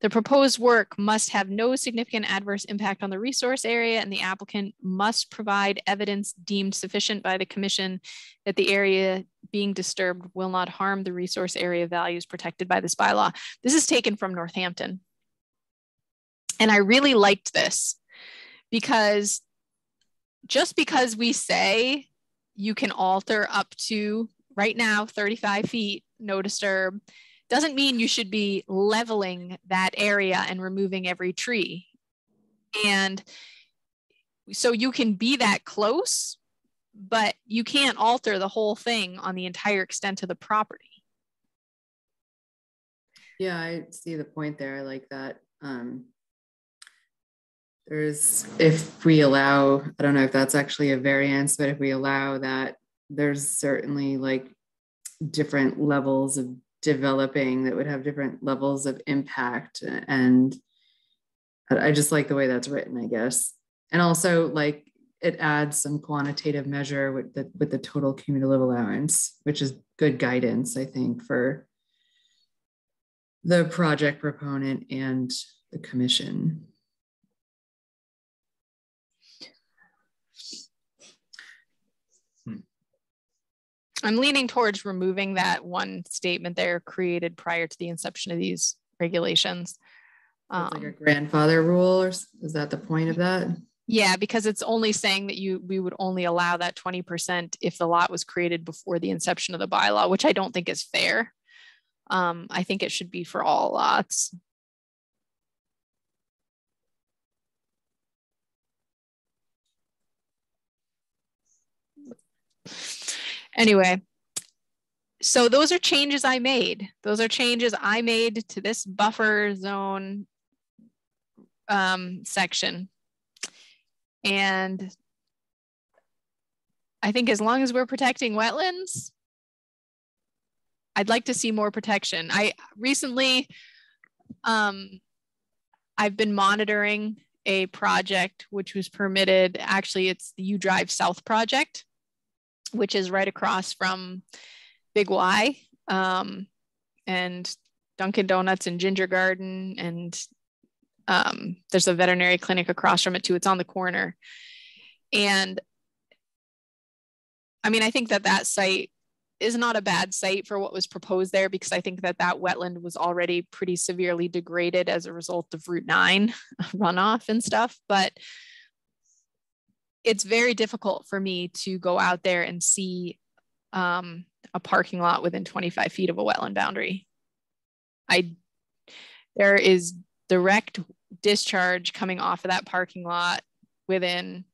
the proposed work must have no significant adverse impact on the resource area and the applicant must provide evidence deemed sufficient by the commission that the area being disturbed will not harm the resource area values protected by this bylaw. This is taken from Northampton. And I really liked this because just because we say you can alter up to right now 35 feet, no disturb. Doesn't mean you should be leveling that area and removing every tree. And so you can be that close, but you can't alter the whole thing on the entire extent of the property. Yeah, I see the point there. I like that. Um, there's, if we allow, I don't know if that's actually a variance, but if we allow that, there's certainly like different levels of developing that would have different levels of impact. And I just like the way that's written, I guess. And also, like, it adds some quantitative measure with the with the total cumulative allowance, which is good guidance, I think, for the project proponent and the commission. I'm leaning towards removing that one statement there created prior to the inception of these regulations. Um, like a um, grandfather rule, or is that the point of that? Yeah, because it's only saying that you we would only allow that 20% if the lot was created before the inception of the bylaw, which I don't think is fair. Um, I think it should be for all lots. Anyway, so those are changes I made. Those are changes I made to this buffer zone um, section. And I think as long as we're protecting wetlands, I'd like to see more protection. I recently, um, I've been monitoring a project which was permitted. Actually, it's the U Drive South project, which is right across from Big Y um, and Dunkin' Donuts and Ginger Garden and um, there's a veterinary clinic across from it too. It's on the corner. And I mean, I think that that site is not a bad site for what was proposed there because I think that that wetland was already pretty severely degraded as a result of Route 9 *laughs* runoff and stuff. But it's very difficult for me to go out there and see um, a parking lot within 25 feet of a wetland boundary. I there is direct discharge coming off of that parking lot within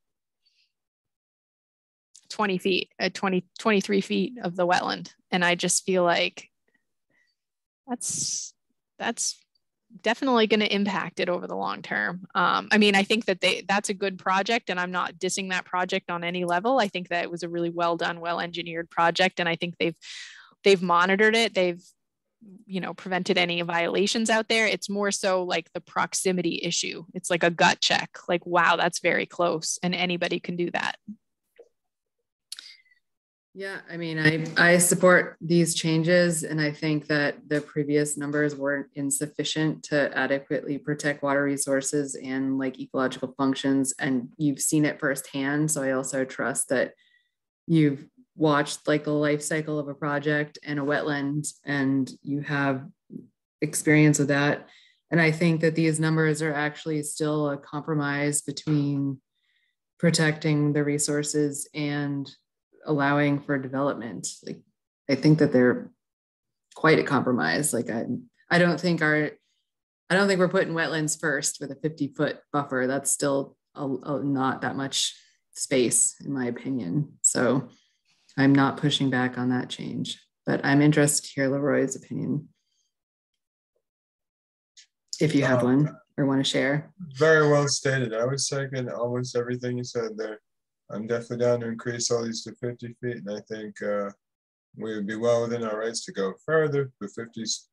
20 feet, uh, 20, 23 feet of the wetland. And I just feel like that's, that's definitely going to impact it over the long term. Um, I mean, I think that they, that's a good project and I'm not dissing that project on any level. I think that it was a really well done, well engineered project. And I think they've, they've monitored it. They've you know prevented any violations out there it's more so like the proximity issue it's like a gut check like wow that's very close and anybody can do that yeah i mean i i support these changes and i think that the previous numbers weren't insufficient to adequately protect water resources and like ecological functions and you've seen it firsthand so i also trust that you've watched like the life cycle of a project and a wetland and you have experience with that. And i think that these numbers are actually still a compromise between protecting the resources and allowing for development like i think that they're quite a compromise like i i don't think our i don't think we're putting wetlands first with a 50 foot buffer that's still a, a, not that much space in my opinion so I'm not pushing back on that change, but I'm interested to hear Leroy's opinion. If you have uh, one or want to share. Very well stated. I would second almost everything you said there. I'm definitely down to increase all these to 50 feet, and I think uh, we would be well within our rights to go further. The 50s,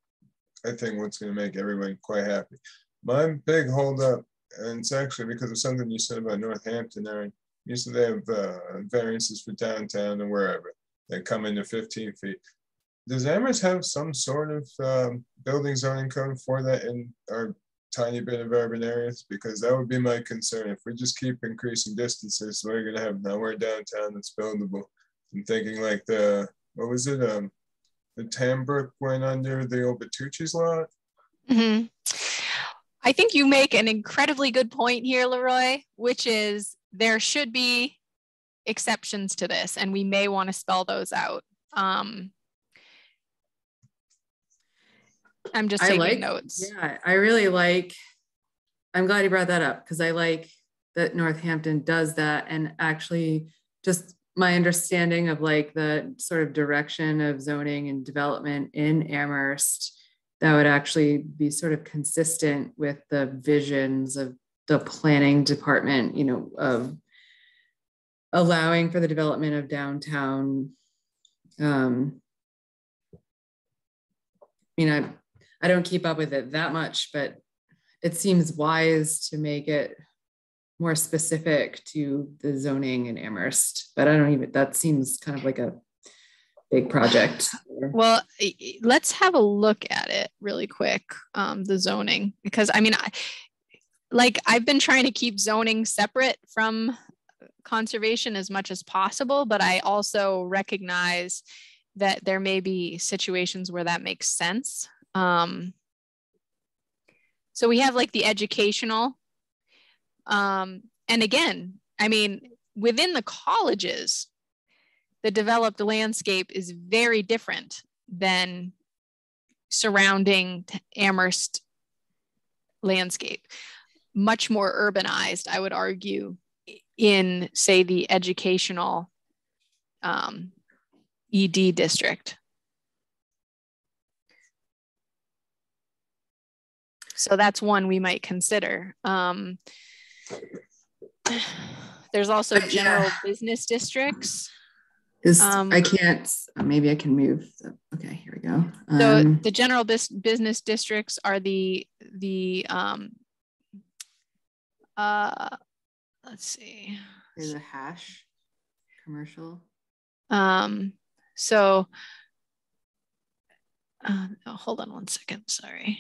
I think, what's going to make everyone quite happy. My big holdup, and it's actually because of something you said about Northampton, Aaron, Usually they have uh, variances for downtown and wherever that come into 15 feet. Does Amherst have some sort of um, building zoning code for that in our tiny bit of urban areas? Because that would be my concern. If we just keep increasing distances, we're going to have nowhere downtown that's buildable. I'm thinking like the, what was it? Um, the Tan Brook went under the old Bertucci's lot. Mm-hmm. I think you make an incredibly good point here, Leroy, which is there should be exceptions to this, and we may want to spell those out. Um, I'm just taking like, notes. Yeah, I really like. I'm glad you brought that up because I like that Northampton does that and actually just my understanding of like the sort of direction of zoning and development in Amherst that would actually be sort of consistent with the visions of the planning department, you know, of allowing for the development of downtown. Um, I mean, I don't keep up with it that much, but it seems wise to make it more specific to the zoning in Amherst. But I don't even that seems kind of like a big project. Well, let's have a look at it really quick, um, the zoning, because I mean, I, like I've been trying to keep zoning separate from conservation as much as possible, but I also recognize that there may be situations where that makes sense. Um, so we have like the educational. Um, and again, I mean, within the colleges, the developed landscape is very different than surrounding Amherst landscape. Much more urbanized, I would argue, in, say, the educational um, ED district. So that's one we might consider. Um, *sighs* there's also *sighs* general yeah. business districts. Is um, I can't. Maybe I can move. Okay, here we go. Um, so the general bis- business districts are the the um, uh, let's see. There's a hash commercial. Um. So. Uh, oh, hold on one second. Sorry.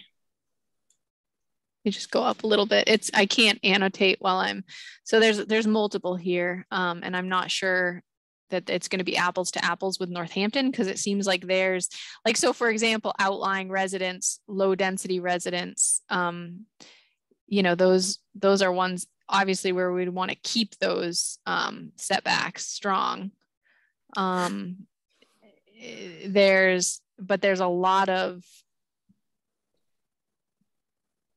You just go up a little bit. It's I can't annotate while I'm so there's there's multiple here, um, and I'm not sure that it's going to be apples to apples with Northampton because it seems like there's like so for example outlying residents low density residents um, you know those those are ones obviously where we'd want to keep those um, setbacks strong um, there's but there's a lot of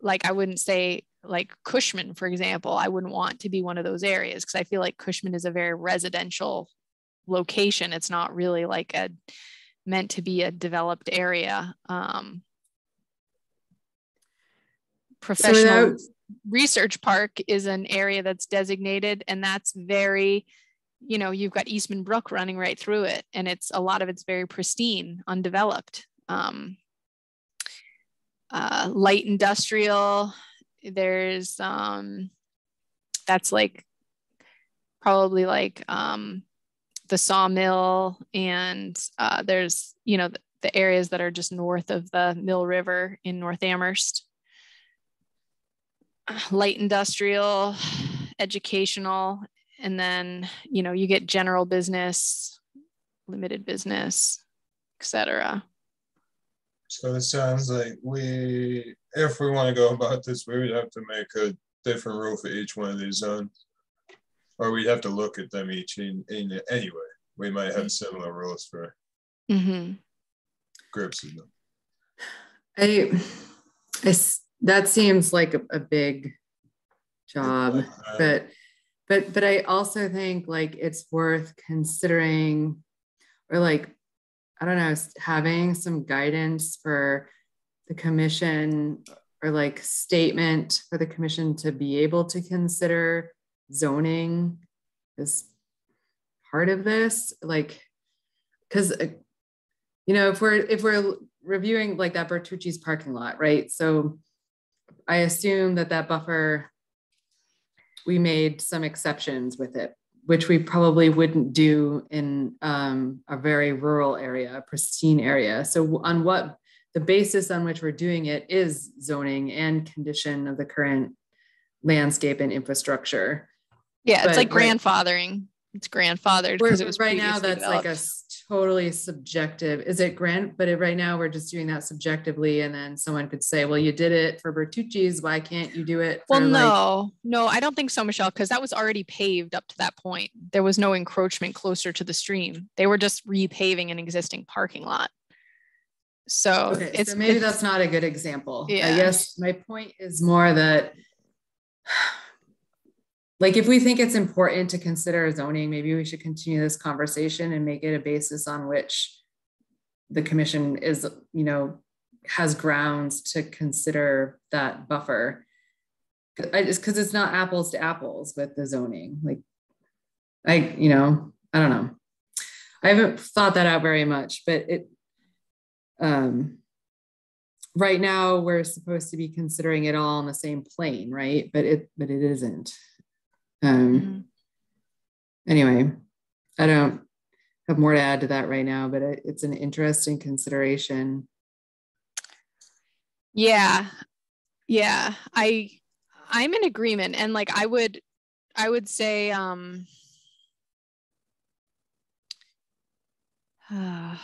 like I wouldn't say like Cushman, for example, I wouldn't want to be one of those areas because I feel like Cushman is a very residential location. It's not really like a meant to be a developed area. Um, professional so research park is an area that's designated and that's very you know you've got eastman brook running right through it and it's a lot of it's very pristine undeveloped um, uh, light industrial. There's um, that's like probably like um, the sawmill, and uh, there's you know the, the areas that are just north of the Mill River in North Amherst. Light industrial, educational, and then you know you get general business, limited business, etc. So it sounds like we, if we want to go about this, we would have to make a different rule for each one of these zones. Or we'd have to look at them each in, in anyway. We might have similar rules for mm-hmm. groups of them. I, I that seems like a, a big job, but but but I also think like it's worth considering or like I don't know, having some guidance for the commission or like statement for the commission to be able to consider zoning as part of this like because uh, you know if we're if we're reviewing like that bertucci's parking lot right? So i assume that that buffer we made some exceptions with it which we probably wouldn't do in um, a very rural area, a pristine area. So on what the basis on which we're doing it is zoning and condition of the current landscape and infrastructure. Yeah, it's like grandfathering. Right, it's grandfathered because it was right now. That's developed. like a totally subjective. Is it grant? But it, right now we're just doing that subjectively, and then someone could say, "Well, you did it for Bertucci's. Why can't you do it?" well, no, like- no, I don't think so, Michelle, because that was already paved up to that point. There was no encroachment closer to the stream. They were just repaving an existing parking lot. So okay, it's so maybe it's, that's not a good example. Yeah. I guess my point is more that like if we think it's important to consider zoning, maybe we should continue this conversation and make it a basis on which the commission is, you know, has grounds to consider that buffer. Just because it's not apples to apples with the zoning. Like I, you know, I don't know. I haven't thought that out very much, but it um right now we're supposed to be considering it all on the same plane, right? But it but it isn't. Um, mm-hmm. Anyway, I don't have more to add to that right now, but it, it's an interesting consideration. Yeah, yeah, I I'm in agreement, and like I would I would say um, uh,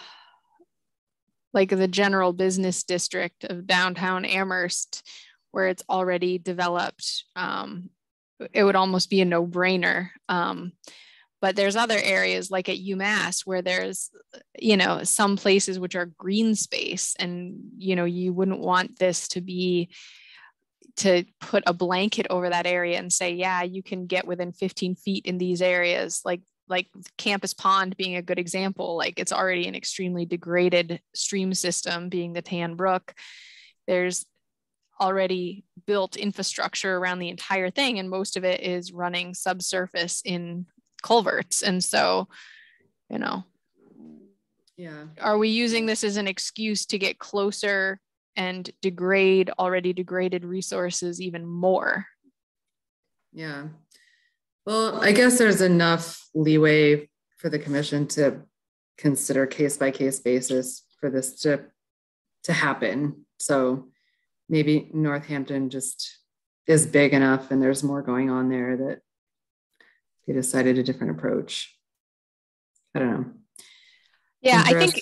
*sighs* like the general business district of downtown Amherst, where it's already developed um, it would almost be a no brainer. Um, but there's other areas like at UMass where there's, you know, some places which are green space and, you know, you wouldn't want this to be to put a blanket over that area and say, yeah, you can get within 15 feet in these areas. Like like campus pond being a good example like it's already an extremely degraded stream system being the tan brook there's already built infrastructure around the entire thing and most of it is running subsurface in culverts. And so you know yeah. are we using this as an excuse to get closer and degrade already degraded resources even more? Yeah. Well i guess there's enough leeway for the commission to consider case by case basis for this to to happen. So maybe Northampton just is big enough and there's more going on there that they decided a different approach. I don't know. Yeah, I think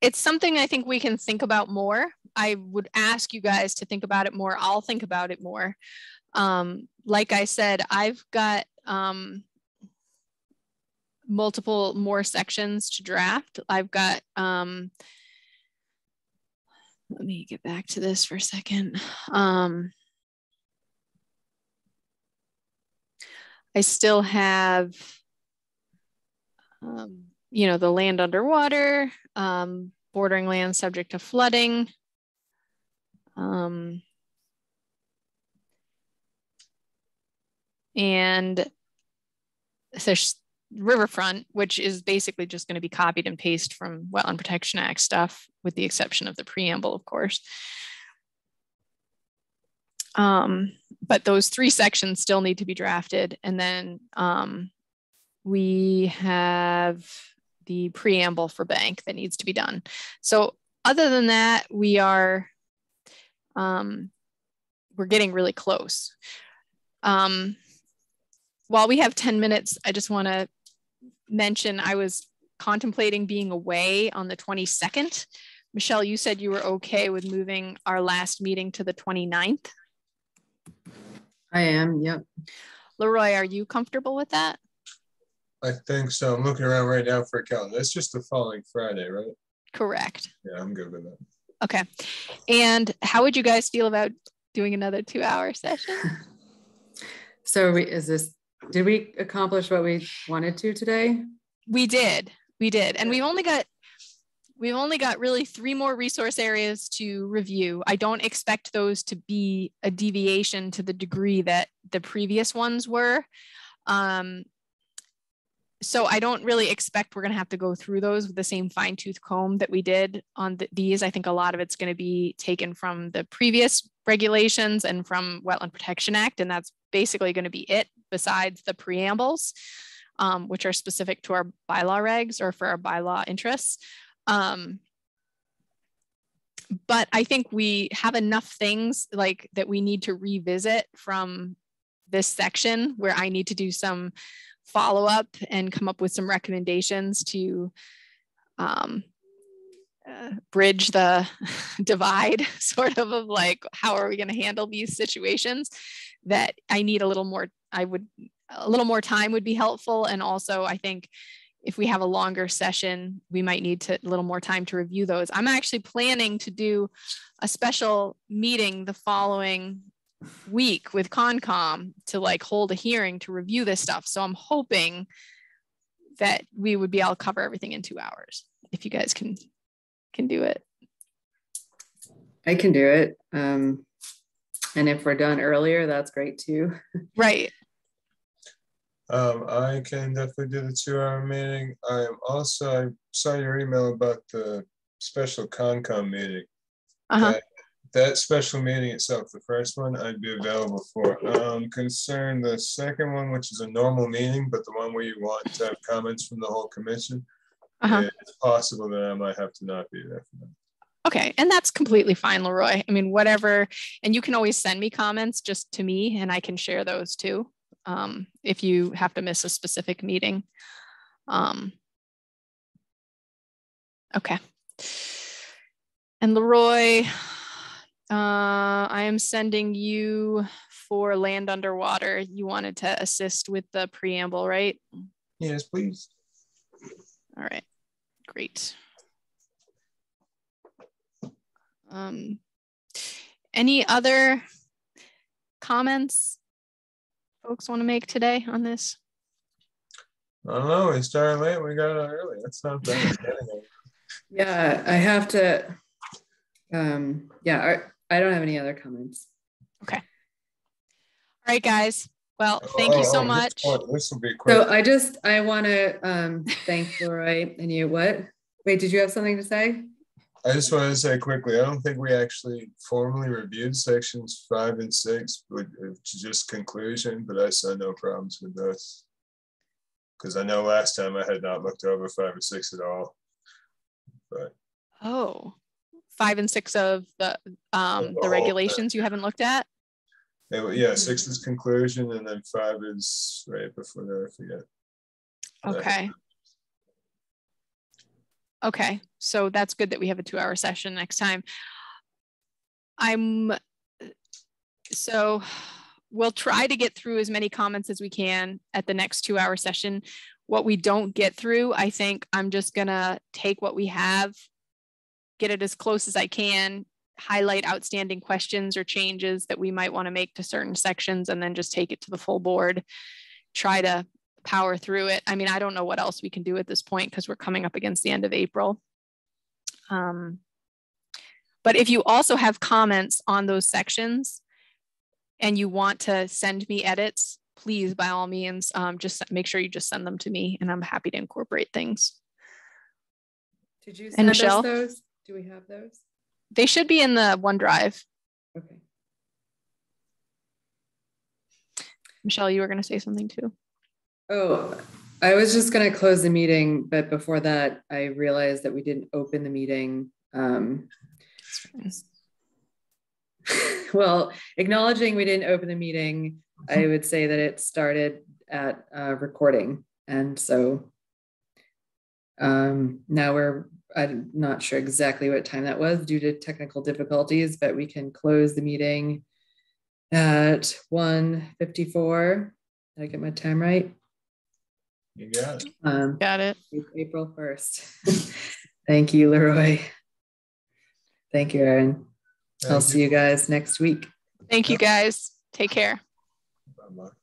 it's something I think we can think about more. I would ask you guys to think about it more. I'll think about it more. Um, like I said, I've got um, multiple more sections to draft. I've got um, let me get back to this for a second. Um, I still have, um, you know, the land underwater, um, bordering land subject to flooding. Um, and there's riverfront, which is basically just going to be copied and pasted from Wetland Protection Act stuff, with the exception of the preamble, of course. Um, but those three sections still need to be drafted. And then um, we have the preamble for bank that needs to be done. So other than that, we are, um, we're getting really close. Um, while we have 10 minutes, I just want to mention I was contemplating being away on the 22nd. Michelle, you said you were okay with moving our last meeting to the 29th. I am, yep. Leroy, are you comfortable with that? I think so. I'm looking around right now for a calendar. It's just the following Friday, right? Correct. Yeah, I'm good with that. Okay. And how would you guys feel about doing another two hour session? *laughs* so is this did we accomplish what we wanted to today? We did. We did. And we've only got we've only got really three more resource areas to review. I don't expect those to be a deviation to the degree that the previous ones were. Um, so I don't really expect we're going to have to go through those with the same fine tooth comb that we did on the, these. I think a lot of it's going to be taken from the previous regulations and from Wetland Protection Act, and that's basically going to be it besides the preambles, um, which are specific to our bylaw regs or for our bylaw interests. Um, but I think we have enough things like that we need to revisit from this section where I need to do some follow up and come up with some recommendations to um, bridge the *laughs* divide *laughs* sort of of like how are we going to handle these situations that i need a little more i would a little more time would be helpful. And also i think if we have a longer session we might need to a little more time to review those. I'm actually planning to do a special meeting the following week with concom to like hold a hearing to review this stuff. So i'm hoping that we would be able to cover everything in two hours if you guys can can do it. I can do it. Um, and if we're done earlier, that's great too. *laughs* Right. Um, I can definitely do the two hour meeting. I am also, I saw your email about the special Concom meeting. Uh-huh. That, that special meeting itself, the first one, I'd be available for. Um, concern the second one, which is a normal meeting, but the one where you want to have comments from the whole commission, Uh-huh. it's possible that I might have to not be there for that. Okay. And that's completely fine, Leroy. I mean, whatever. And you can always send me comments just to me and I can share those too. Um, if you have to miss a specific meeting. Um, okay. And Leroy, uh, I am sending you for land underwater. You wanted to assist with the preamble, right? Yes, please. All right, great. Um, any other comments folks want to make today on this? I don't know. We started late. We got out early. That's not bad. *laughs* Yeah, I have to. Um, yeah, I, I don't have any other comments. Okay. All right, guys. Well, thank you so Oh, oh, much. This this will be quick. So I just I want to um, thank Leroy and you. What? Wait, did you have something to say? I just wanted to say quickly, I don't think we actually formally reviewed sections five and six, which is just conclusion, but I saw no problems with those. Because I know last time I had not looked over five or six at all. But Oh, five and six of the um, The the regulations you haven't looked at? They were- yeah, six mm-hmm. is conclusion and then five is right before that, I forget. Okay. Okay, so that's good that we have a two hour session next time. I'm, so we'll try to get through as many comments as we can at the next two hour session. What we don't get through, I think I'm just gonna take what we have, get it as close as I can, highlight outstanding questions or changes that we might want to make to certain sections, and then just take it to the full board. Try to power through it. I mean, I don't know what else we can do at this point because we're coming up against the end of April. Um, but if you also have comments on those sections and you want to send me edits, please, by all means, um, just make sure you just send them to me and I'm happy to incorporate things. Did you And send us those? Do we have those? They should be in the OneDrive. Okay. Michelle, you were going to say something too. Oh, I was just going to close the meeting, but before that, I realized that we didn't open the meeting. Um, *laughs* well, acknowledging we didn't open the meeting, I would say that it started at uh, recording. And so um, now we're, I'm not sure exactly what time that was due to technical difficulties, but we can close the meeting at 1:54. Did I get my time right? You got it. Um, Got it. April 1st. *laughs* Thank you, Leroy. Thank you, Aaron. I'll Thank see you guys next week. Thank you guys. Take care. Bye-bye.